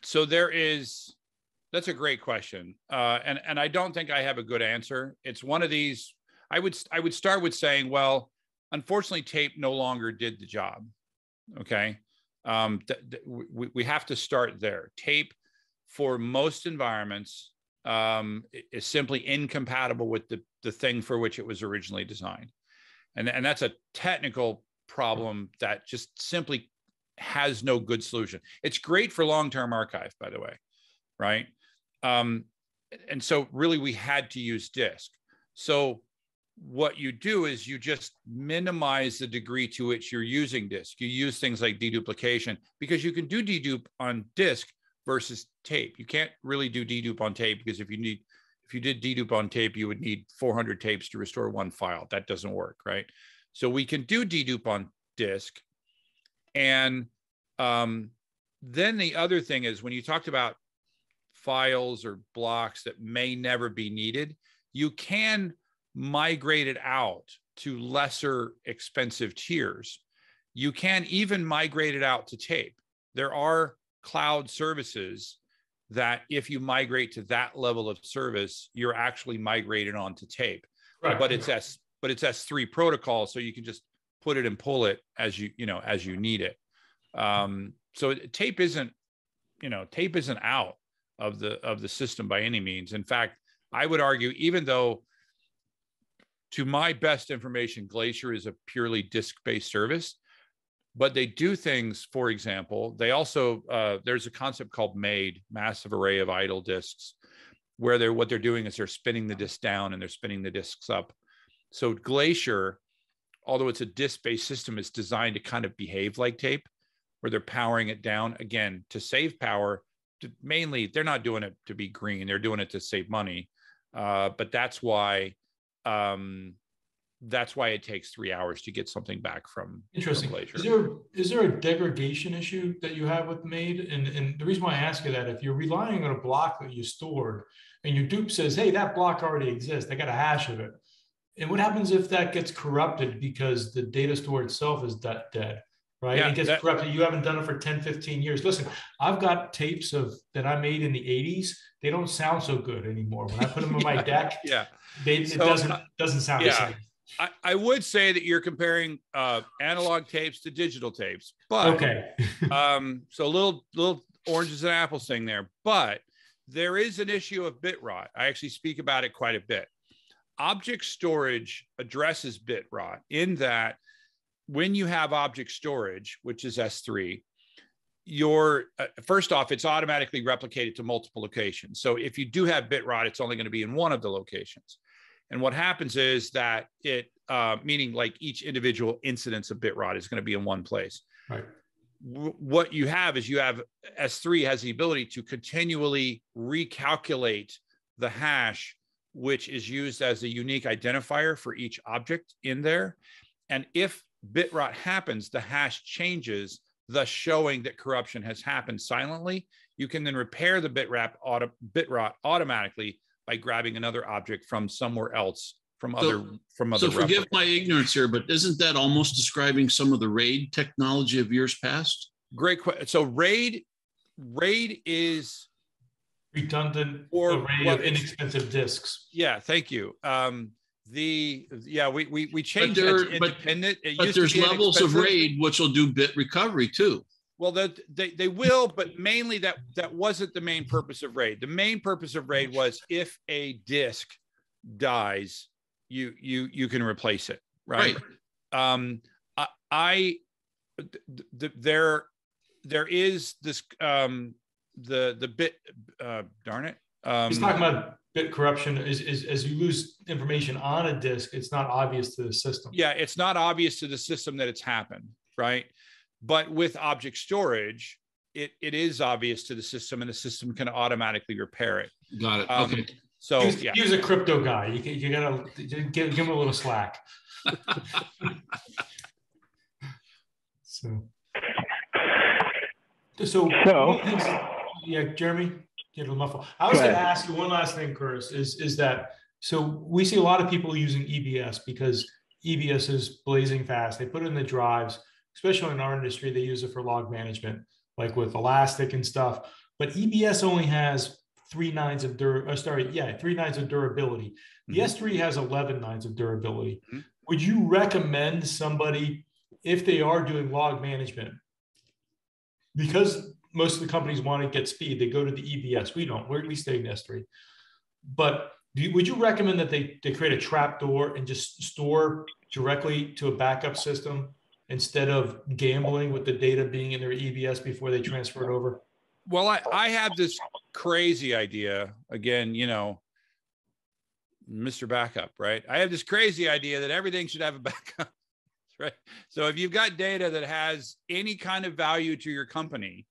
so there is. That's a great question, uh, and and I don't think I have a good answer. It's one of these. I would I would start with saying, well, unfortunately, tape no longer did the job. Okay. Um, th- th- we, we have to start there. Tape for most environments um, is simply incompatible with the, the thing for which it was originally designed. And, and that's a technical problem that just simply has no good solution. It's great for long-term archive, by the way, right? Um, and so really we had to use disk. So what you do is you just minimize the degree to which you're using disk. You use things like deduplication because you can do dedupe on disk versus tape. You can't really do dedupe on tape because if you need if you did dedupe on tape, you would need 400 tapes to restore one file. That doesn't work, right? So we can do dedupe on disk. And um, then the other thing is when you talked about files or blocks that may never be needed, you can migrated out to lesser expensive tiers. You can even migrate it out to tape. There are cloud services that if you migrate to that level of service, you're actually migrated onto tape. Right. But it's S but it's S3 protocol, so you can just put it and pull it as you you know as you need it. Um, so tape isn't you know tape isn't out of the of the system by any means. In fact, I would argue even though to my best information, Glacier is a purely disk-based service, but they do things. For example, they also uh, there's a concept called MAID, massive array of idle disks, where they're what they're doing is they're spinning the disk down and they're spinning the disks up, So Glacier, although it's a disk-based system, is designed to kind of behave like tape, where they're powering it down again to save power. To mainly, they're not doing it to be green; they're doing it to save money. Uh, but that's why um, that's why it takes three hours to get something back from interesting. From is there is there a degradation issue that you have with MAID? And and the reason why i ask you that if you're relying on a block that you stored and your dupe says hey that block already exists i got a hash of it. And what happens if that gets corrupted because the data store itself is de- dead right Yeah, it gets that- corrupted you haven't done it for 10 15 years listen i've got tapes of that i made in the 80s they don't sound so good anymore when i put them on my deck yeah, they, it So, doesn't uh, doesn't sound yeah. the same I, I would say that you're comparing uh, analog tapes to digital tapes, but okay um, so little little oranges and apples thing there. But there is an issue of bit rot. I actually speak about it quite a bit. Object storage addresses bit rot in that when you have object storage, which is S3, your uh, first off, it's automatically replicated to multiple locations. So if you do have bit rot, it's only going to be in one of the locations. And what happens is that it, uh, meaning like each individual incidence of bit rot is going to be in one place right w- what you have is you have S3 has the ability to continually recalculate the hash, which is used as a unique identifier for each object in there. And if bit rot happens, the hash changes, thus showing that corruption has happened silently. You can then repair the bit, rap auto, bit rot automatically by grabbing another object from somewhere else from So- other from other So forgive replicas. my ignorance here, but isn't that almost describing some of the RAID technology of years past? Great question. So RAID, RAID is redundant Or array what of inexpensive disks. Yeah, thank you. Um, the yeah, we we we changed there- but- independent. It But to there's levels of. RAID which will do bit recovery too. Well, that they they will, but mainly that that wasn't the main purpose of RAID. The main purpose of RAID was if a disk dies, you you you can replace it, right? Um, I, I th- th- there there is this um the the bit uh darn it um He's talking about bit corruption. Is, is as you lose information on a disk, it's not obvious to the system. yeah it's not obvious to the system that it's happened right but with object storage it, it is obvious to the system and the system can automatically repair it Got it. Um, Okay. so he, was, yeah he was a crypto guy. You, you gotta give, give him a little slack. so, so, So- one of the things- yeah, Jeremy, get a muffle. I was going to ask you one last thing, Curtis. Is is that so? We see a lot of people using EBS because EBS is blazing fast. They put it in the drives, especially in our industry. They use it for log management, like with Elastic and stuff. But EBS only has three nines of dur. Uh, sorry, yeah, three nines of durability. The Mhm. S3 has 11 nines of durability. Mhm. Would you recommend somebody if they are doing log management? Because most of the companies want to get speed, they go to the EBS. We don't. We're, we stay in S3. But you, would you recommend that they, they create a trap door and just store directly to a backup system instead of gambling with the data being in their EBS before they transfer it over? well I, I have this crazy idea again you know mr backup right i have this crazy idea that everything should have a backup right so if you've got data that has any kind of value to your company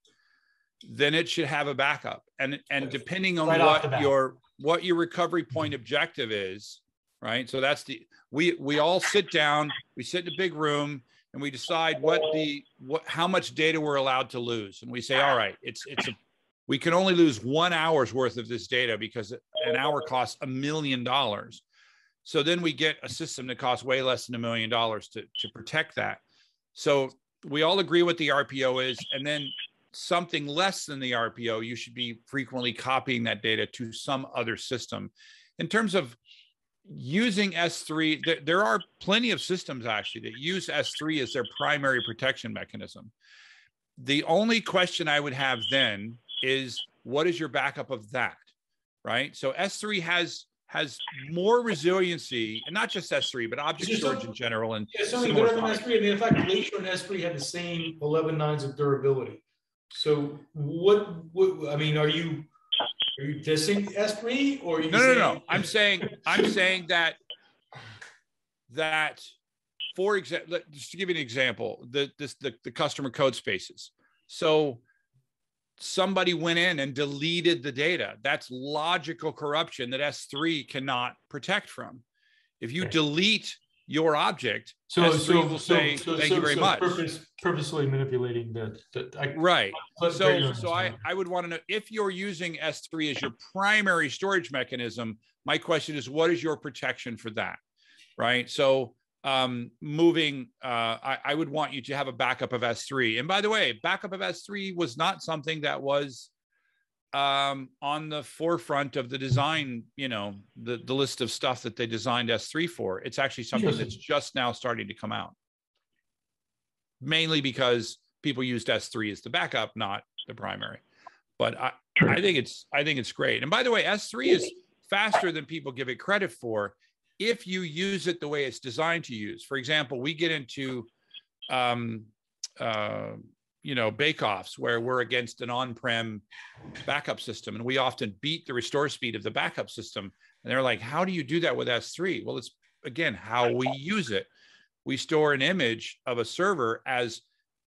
then it should have a backup. And and depending on Right what your what your recovery point objective is right? So that's the we we all sit down we sit in a big room and we decide what the what how much data we're allowed to lose. And we say all right it's it's a we can only lose one hour's worth of this data because an hour costs a million dollars. So then we get a system that costs way less than a million dollars to to protect that. So we all agree what the rpo is and then something less than the rpo you should be frequently copying that data to some other system in terms of using S3, there, there are plenty of systems actually that use S3 as their primary protection mechanism. The only question I would have then is what is your backup of that? Right. So S3 has has more resiliency, and not just S3, but object storage in general. And Yeah, something better than products. S3. I mean, in fact, Glacier and S3 had the same 11 nines of durability. So what, what, I mean, are you, are you dissing S3 or are you no, no, no, no. I'm saying I'm saying that that, for example, just to give you an example, the this the, the customer code spaces. So somebody went in and deleted the data. That's logical corruption that S3 cannot protect from. If you delete your object, so S3 so, will so, say, so, thank you very much. Purpose, purposely manipulating the, the I, right. So, so I, I would want to know if you're using S3 as your primary storage mechanism, my question is, what is your protection for that? Right. So um, moving, uh, I, I, would want you to have a backup of S3. And by the way, backup of S3 was not something that was um, on the forefront of the design, you know, the, the list of stuff that they designed S3 for. It's actually something that's just now starting to come out. Mainly because people used S3 as the backup, not the primary. But I, I think it's I think it's great. And by the way, S3 is faster than people give it credit for if you use it the way it's designed to use. For example, we get into, um, uh, you know, bake-offs where we're against an on-prem backup system, and we often beat the restore speed of the backup system. And they're like, "How do you do that with S3?" Well, it's again how we use it. We store an image of a server as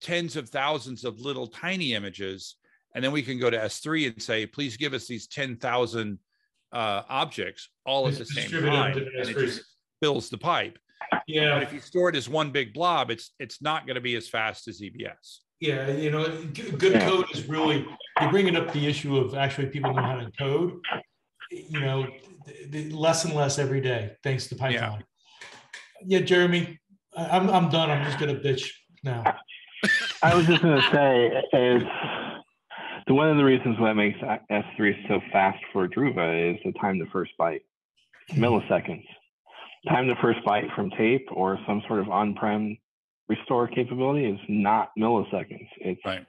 tens of thousands of little tiny images, and then we can go to S3 and say, "Please give us these ten thousand uh, objects all at the same time, and it just fills the pipe. Yeah. But if you store it as one big blob, it's it's not going to be as fast as EBS. Yeah, you know, good code is really you're bringing up the issue of actually people know how to code. You know, less and less every day, thanks to Python. Yeah, yeah Jeremy, I'm I'm done. I'm just gonna bitch now. I was just gonna say it's so one of the reasons why it makes S3 so fast for Druva is the time to first byte, hmm. milliseconds. Time to first byte from tape or some sort of on-prem restore capability is not milliseconds. It's right.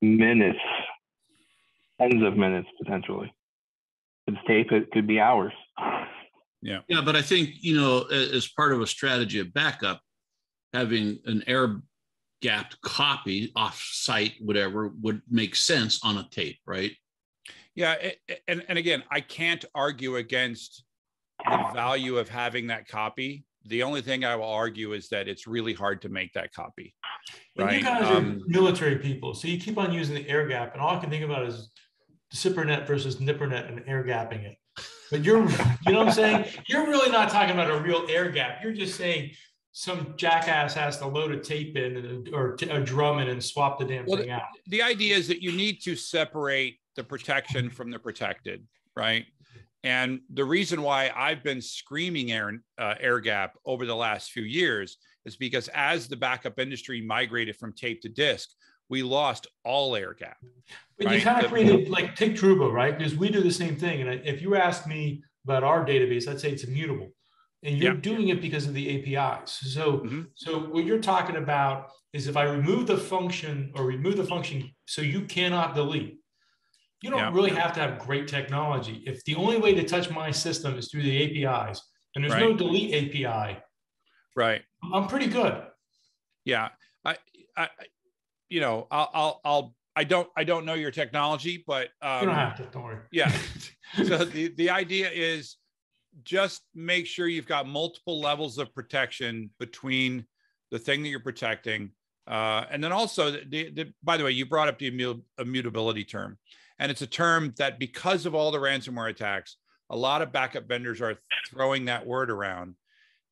minutes, tens of minutes potentially. If it's tape, it could be hours. Yeah. Yeah, but I think, you know, as part of a strategy of backup, having an air gapped copy off site, whatever, would make sense on a tape, right? Yeah. And, and again, I can't argue against the value of having that copy. The only thing I will argue is that it's really hard to make that copy. Right. And you guys um, are military people. So you keep on using the air gap, and all I can think about is SIPRnet versus NIPRNet and air gapping it. But you're, you know what I'm saying? You're really not talking about a real air gap. You're just saying some jackass has to load a tape in or a drum in and swap the damn well, thing out. The idea is that you need to separate the protection from the protected, right? And the reason why I've been screaming air, uh, air gap over the last few years is because as the backup industry migrated from tape to disk, we lost all air gap. But right? you kind of created like take Trubo, right? Because we do the same thing. And if you ask me about our database, I'd say it's immutable and you're doing it because of the APIs. So, mm-hmm. so what you're talking about is if I remove the function or remove the function so you cannot delete, you don't really have to have great technology. If the only way to touch my system is through the APIs and there's right. no delete API, right? I'm pretty good. Yeah, I, I, you know, I'll, I'll, I'll I don't I don't know your technology, but um, you don't have to. Don't worry. Yeah. so the the idea is just make sure you've got multiple levels of protection between the thing that you're protecting. Uh, and then also, the, the, by the way, you brought up the immutability term. And it's a term that, because of all the ransomware attacks, a lot of backup vendors are throwing that word around.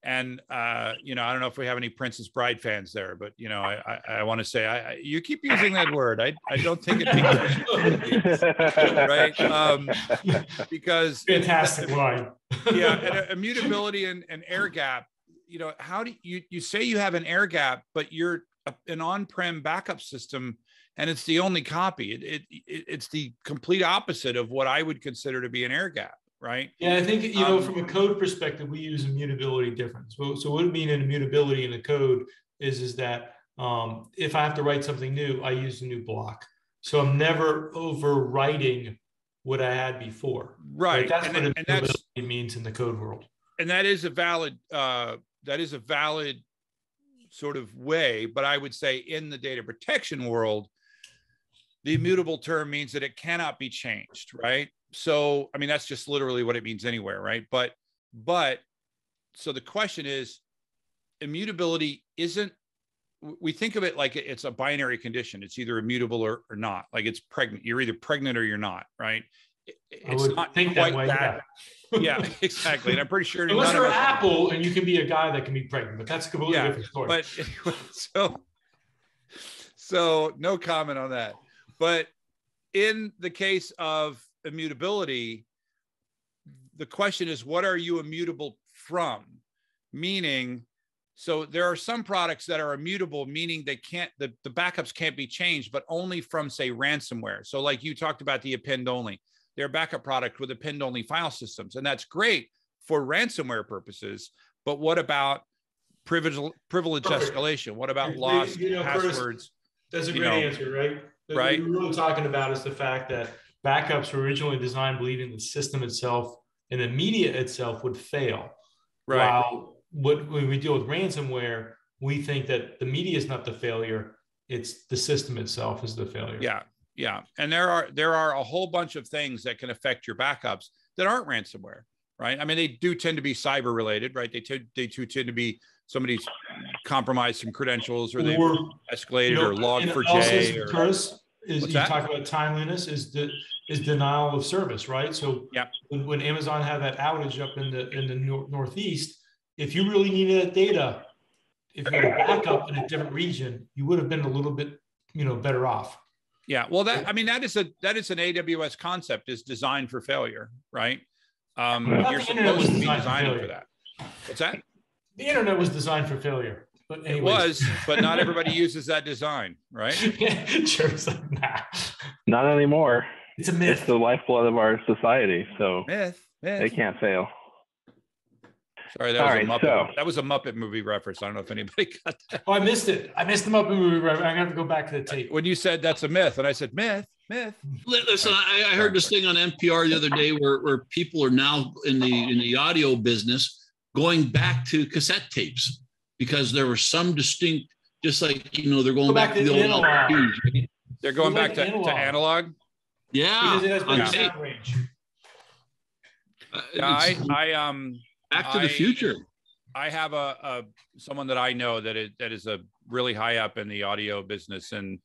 And uh, you know, I don't know if we have any Princess Bride fans there, but you know, I I, I want to say I, I, you keep using that word. I I don't think it means right um, because fantastic line. yeah, and immutability and, and air gap. You know, how do you you say you have an air gap, but you're a, an on-prem backup system, and it's the only copy. It, it, it it's the complete opposite of what I would consider to be an air gap right? Yeah, I think you know um, from a code perspective, we use immutability difference. So, so what it mean in immutability in the code is is that um, if I have to write something new, I use a new block. So I'm never overwriting what I had before. Right. Like that's and, what and that's, it means in the code world. And that is a valid uh, that is a valid sort of way, but I would say in the data protection world, the immutable term means that it cannot be changed, right? so i mean that's just literally what it means anywhere right but but so the question is immutability isn't we think of it like it's a binary condition it's either immutable or, or not like it's pregnant you're either pregnant or you're not right it's not think that way that. Yeah. yeah. exactly and i'm pretty sure unless you're apple and you can be a guy that can be pregnant but that's a completely yeah, different story but so so no comment on that but in the case of immutability the question is what are you immutable from meaning so there are some products that are immutable, meaning they can't the, the backups can't be changed, but only from say ransomware. So like you talked about the append only, they're a backup product with append only file systems, and that's great for ransomware purposes. But what about privilege privilege Perfect. escalation? What about lost you know, passwords? That's a great know, answer, right? Right. What we're really talking about is the fact that backups were originally designed believing the system itself and the media itself would fail. Right. While what when we deal with ransomware, we think that the media is not the failure; it's the system itself is the failure. Yeah, yeah, and there are there are a whole bunch of things that can affect your backups that aren't ransomware, right? I mean, they do tend to be cyber related, right? They tend they do tend to be somebody's compromised some credentials or they escalated you know, or Log4j. Or, Chris, is you that? talk about timeliness is the is denial of service, right? So yeah, when, when Amazon had that outage up in the in the northeast, if you really needed that data, if you had a backup in a different region, you would have been a little bit, you know, better off. Yeah, well, that I mean, that is a that is an AWS concept is designed for failure, right? Um, you're supposed to be designing for, for, that. What's that? The internet was designed for failure, but anyways. it was, but not everybody uses that design, right? sure, nah. Not anymore. It's a myth. It's the lifeblood of our society, so myth. myth. They can't fail. Sorry, that All was right, a Muppet. So, that was a Muppet movie reference. I don't know if anybody got that. Oh, I missed it. I missed the Muppet movie reference. I'm gonna have to go back to the tape. When you said that's a myth, and I said myth, myth. Listen, I, I heard this thing on NPR the other day where, where people are now in the in the audio business going back to cassette tapes because there were some distinct, just like you know, they're going go back, back, to the, the old LPs. They're going back to, analog. to analog. Yeah, because it has better. Uh, yeah, I, I um Back to I, the Future. I have a, a someone that I know that is, that is a really high up in the audio business and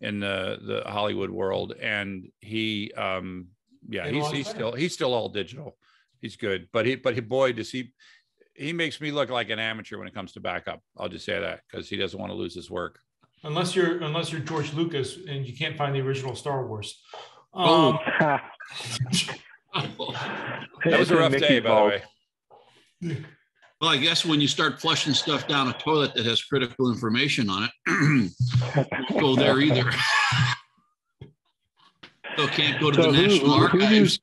in the the Hollywood world, and he, um, yeah, he's he's still he's still all digital. He's good, but he but he boy does he he makes me look like an amateur when it comes to backup. I'll just say that because he doesn't want to lose his work. Unless you're unless you're George Lucas and you can't find the original Star Wars. Um, that was a rough day, by the way. Well, I guess when you start flushing stuff down a toilet that has critical information on it, go there either. so can't go to so the who, National Archives.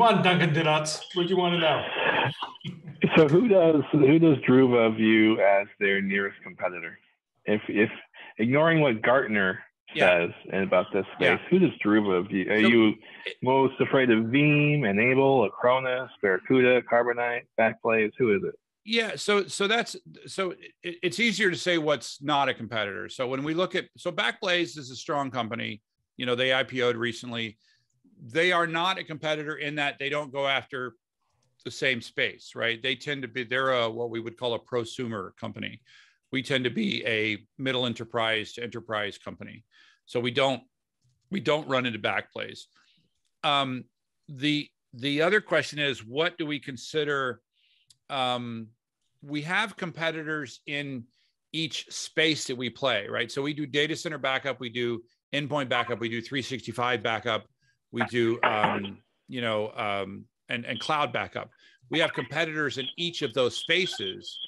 Come on, Dunkin' Donuts. What do you want to know? So who does who does Druva view as their nearest competitor? If if ignoring what Gartner yeah. says about this space. Yeah. Who does Druva view? Are so, you most afraid of Veeam, N-able, Acronis, Barracuda, Carbonite, Backblaze? Who is it? Yeah, so so that's so it, it's easier to say what's not a competitor. So when we look at so Backblaze is a strong company. You know, they IPO'd recently. They are not a competitor in that they don't go after the same space, right? They tend to be they're a what we would call a prosumer company. We tend to be a middle enterprise to enterprise company. So we don't we don't run into Backblaze. Um, the the other question is, what do we consider? Um, we have competitors in each space that we play, right? So we do data center backup, we do endpoint backup, we do 365 backup, we do um, you know um, and and cloud backup. We have competitors in each of those spaces,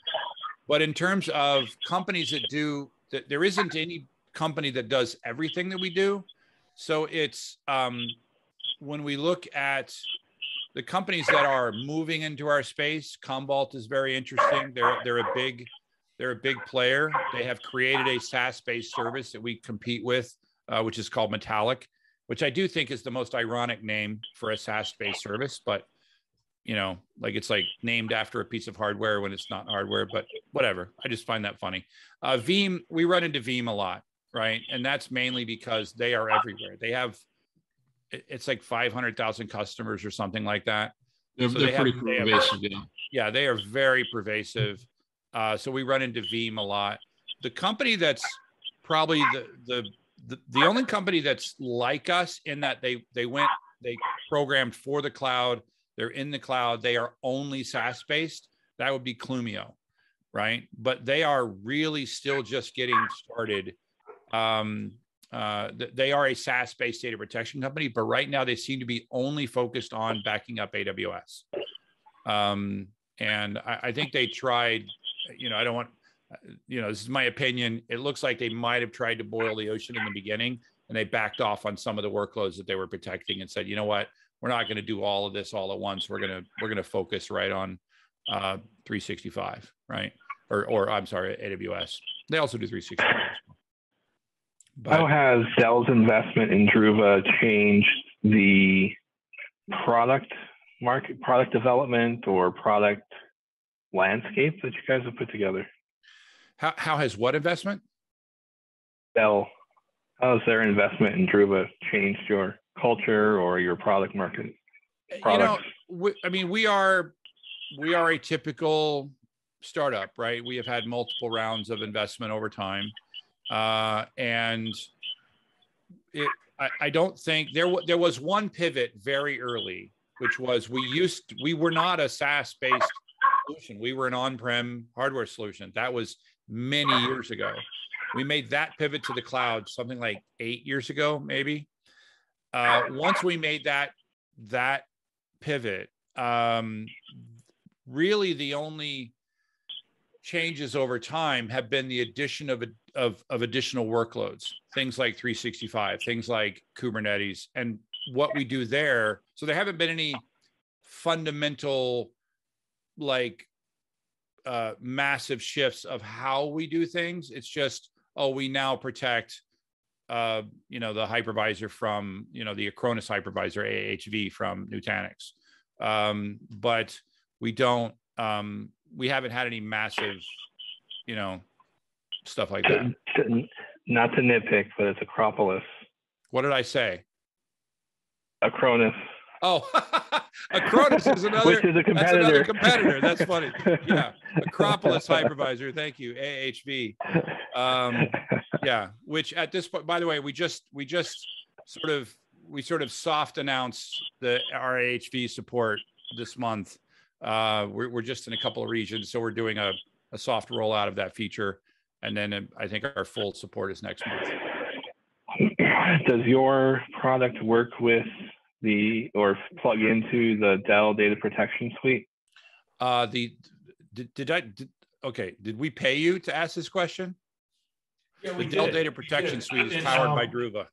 but in terms of companies that do that, there isn't any company that does everything that we do. So it's um, when we look at the companies that are moving into our space, Commvault is very interesting. They're they're a big they're a big player. They have created a SaaS-based service that we compete with, uh, which is called Metallic, which I do think is the most ironic name for a SaaS-based service. But you know, like it's like named after a piece of hardware when it's not hardware. But whatever, I just find that funny. Uh, Veeam, we run into Veeam a lot right? And that's mainly because they are everywhere. They have it's like 500,000 customers or something like that. They're, So they're they have- pretty they have- pervasive. yeah. Yeah, they are very pervasive. Uh, so we run into Veeam a lot. The company that's probably the, the the the only company that's like us in that they they went they programmed for the cloud. They're in the cloud. They are only SaaS based. That would be Clumio, right? But they are really still just getting started. Um, uh, they are a SaaS based data protection company, but right now they seem to be only focused on backing up AWS. Um, and I, I think they tried, you know, I don't want, you know, this is my opinion. It looks like they might have tried to boil the ocean in the beginning and they backed off on some of the workloads that they were protecting and said, you know what, we're not going to do all of this all at once. We're going to, we're going to focus right on uh, 365, right? Or, or I'm sorry, AWS. They also do 365. as well. How has Dell's investment in Druva changed the product market, product development, or product landscape that you guys have put together? How, how has what investment? Dell, how has their investment in Druva changed your culture or your product market? you know we, i mean we are we are a typical startup right we have had multiple rounds of investment over time uh, and it I, I don't think there there was one pivot very early which was we used we were not a SaaS based solution. We were an on-prem hardware solution. That was many years ago. We made that pivot to the cloud something like eight years ago maybe. Uh, once we made that that pivot um, really the only changes over time have been the addition of, of, of additional workloads things like 365 things like kubernetes and what we do there. So there haven't been any fundamental like uh, massive shifts of how we do things it's just oh we now protect uh, you know, the hypervisor from, you know, the Acronis hypervisor AHV from Nutanix. Um, but we don't, um, we haven't had any massive, you know, stuff like that. Not to nitpick, but it's Acropolis, What did I say? Acronis, Oh, Acronis is another, which is a that's another competitor. competitor. That's funny. Yeah. Acropolis hypervisor. Thank you. AHV. Um, yeah which at this point by the way we just we just sort of we sort of soft announced the rahv support this month uh we're, we're just in a couple of regions so we're doing a, a soft rollout of that feature and then uh, i think our full support is next month Does your product work with the or plug into the Dell Data Protection Suite? uh the did, did i did, okay did we pay you to ask this question Yeah, the dell data protection suite is And, powered by um, druva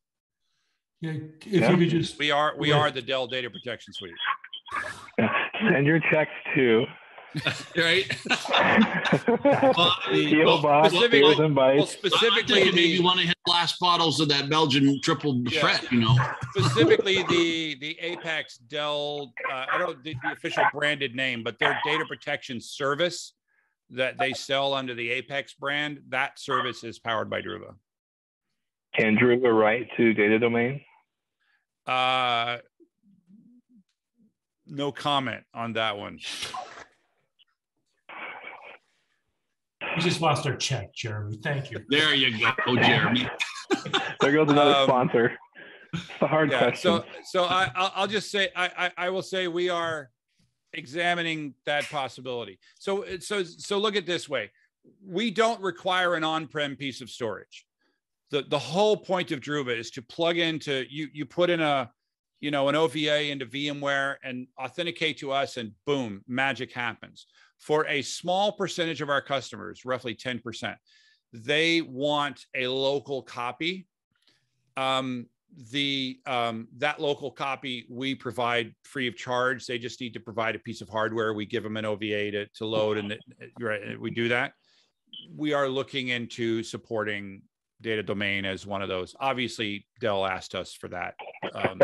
Yeah, if Yeah. you could just we are we Right. are the dell data protection suite Send your checks to right? PO Box specifically- Beers and well Bytes. specifically maybe the, want to hit last bottles of that Belgian triple Yeah. fret, you know. specifically the the Apex Dell. Uh, I don't the, the official branded name, but their data protection service that they sell under the Apex brand. That service is powered by Druva. Can Druva write to data domain? Uh, no comment on that one. We just lost our check, Jeremy. Thank you. There you go, Jeremy. There goes another Um, sponsor. It's the hard Yeah. question. So so I I'll, I'll just say I, I I will say we are examining that possibility. So so so look at this way. We don't require an on-prem piece of storage. The the whole point of Druva is to plug into you you put in a you know an OVA into VMware and authenticate to us and boom magic happens. For a small percentage of our customers, roughly 10%, they want a local copy. Um, the um, that local copy we provide free of charge. They just need to provide a piece of hardware. We give them an OVA to, to load, and right, we do that. We are looking into supporting data domain as one of those. Obviously, Dell asked us for that. Um,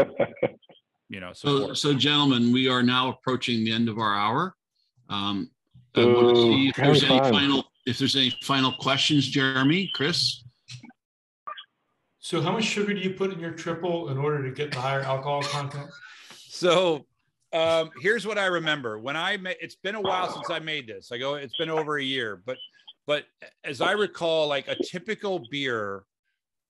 you know, So, so gentlemen, we are now approaching the end of our hour. Um, I want to see if there's any final, if there's any final questions, Jeremy, Chris? So, how much sugar do you put in your triple in order to get the higher alcohol content? So Um, here's what I remember when I made. It's been a while since I made this. I go. It's been over a year, but but as I recall, like a typical beer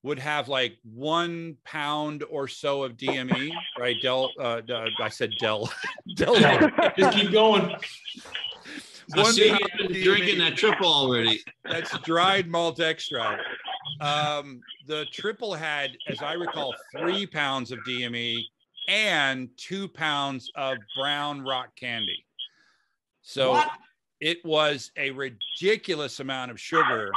would have like one pound or so of DME, right? Del, uh, I said Del, Del. Just keep going. I see you've been drinking that triple already. That's dried malt extract. Um, the triple had, as I recall, three pounds of DME and two pounds of brown rock candy. So what? it was a ridiculous amount of sugar,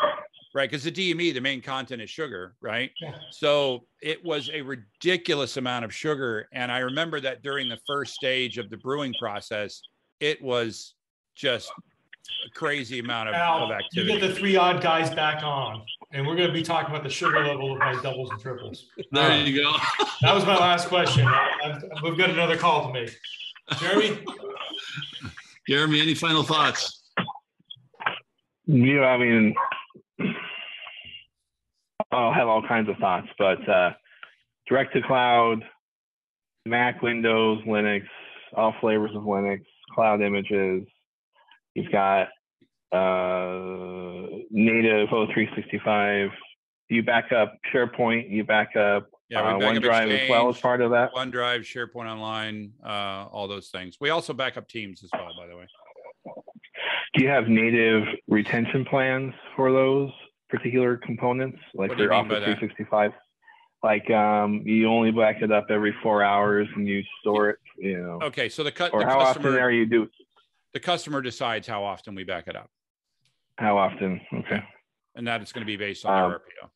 right? Because the DME, the main content is sugar, right? Yeah. So it was a ridiculous amount of sugar. And I remember that during the first stage of the brewing process, it was just a crazy amount of, Al, of activity. You get the three odd guys back on, and we're going to be talking about the sugar level of my doubles and triples. There um, you go. that was my last question. I, we've got another call to make. Jeremy? Jeremy, any final thoughts? Yeah, I mean, I'll have all kinds of thoughts, but uh, direct to cloud, Mac, Windows, Linux, all flavors of Linux, cloud images, You've got uh, native O365. You back up SharePoint. You back up yeah, uh, OneDrive Exchange, as well as part of that. OneDrive, SharePoint Online, uh, all those things. We also back up Teams as well, by the way. Do you have native retention plans for those particular components, like for Office 365? Like um, you only back it up every four hours and you store it. You know. Okay, so the cut. Or the how customer, often are you do? The customer decides how often we back it up. How often? Okay. And that is going to be based on um, RPO.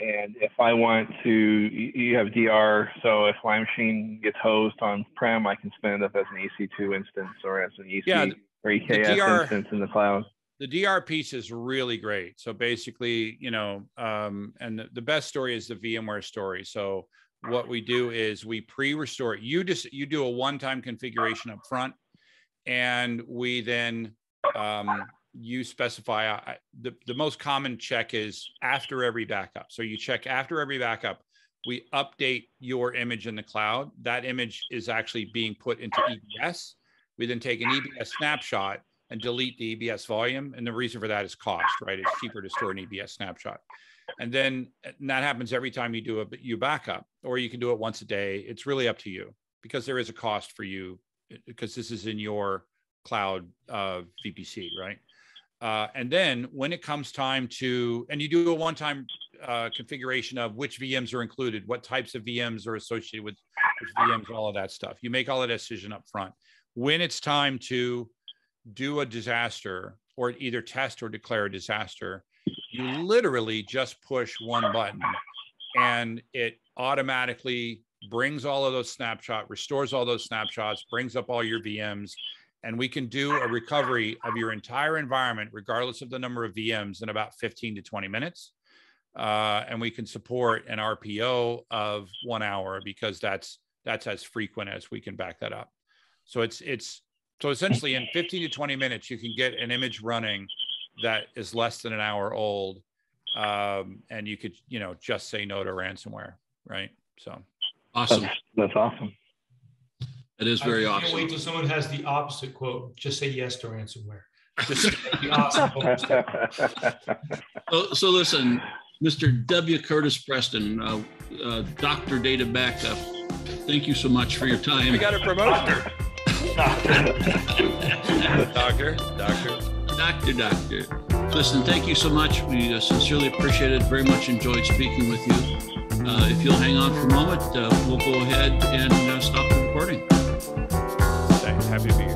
And if I want to, you have DR. So if my machine gets hosted on prem, I can spin it up as an EC2 instance or as an EC yeah, or EKS DR, instance in the cloud. The DR piece is really great. So basically, you know, um, and the, the best story is the VMware story. So what we do is we pre-restore. You just you do a one-time configuration up front and we then um, you specify uh, the, the most common check is after every backup. So you check after every backup, we update your image in the cloud. That image is actually being put into EBS. We then take an EBS snapshot and delete the EBS volume. And the reason for that is cost, right? It's cheaper to store an EBS snapshot. And then and that happens every time you do a you backup, or you can do it once a day. It's really up to you because there is a cost for you because this is in your cloud uh, VPC, right? Uh, and then when it comes time to, and you do a one-time uh, configuration of which VMs are included, what types of VMs are associated with VMs, all of that stuff. You make all that decision up front. When it's time to do a disaster or either test or declare a disaster, you literally just push one button and it automatically brings all of those snapshot, restores all those snapshots, brings up all your VMs, and we can do a recovery of your entire environment, regardless of the number of VMs, in about 15 to 20 minutes. Uh, and we can support an RPO of one hour because that's that's as frequent as we can back that up. So it's it's so essentially in 15 to 20 minutes you can get an image running that is less than an hour old, um, and you could you know just say no to ransomware, right? So Awesome. That's, that's awesome. It is very I can't awesome. Wait till someone has the opposite quote. Just say yes to ransomware. so, so listen, Mr. W. Curtis Preston, uh, uh, Doctor Data Backup. Thank you so much for your time. We got a promotion. Doctor. doctor. Doctor. Doctor. Doctor. Listen, thank you so much. We uh, sincerely appreciate it. Very much enjoyed speaking with you. Uh, if you'll hang on for a moment, uh, we'll go ahead and uh, stop the recording. Happy to be here.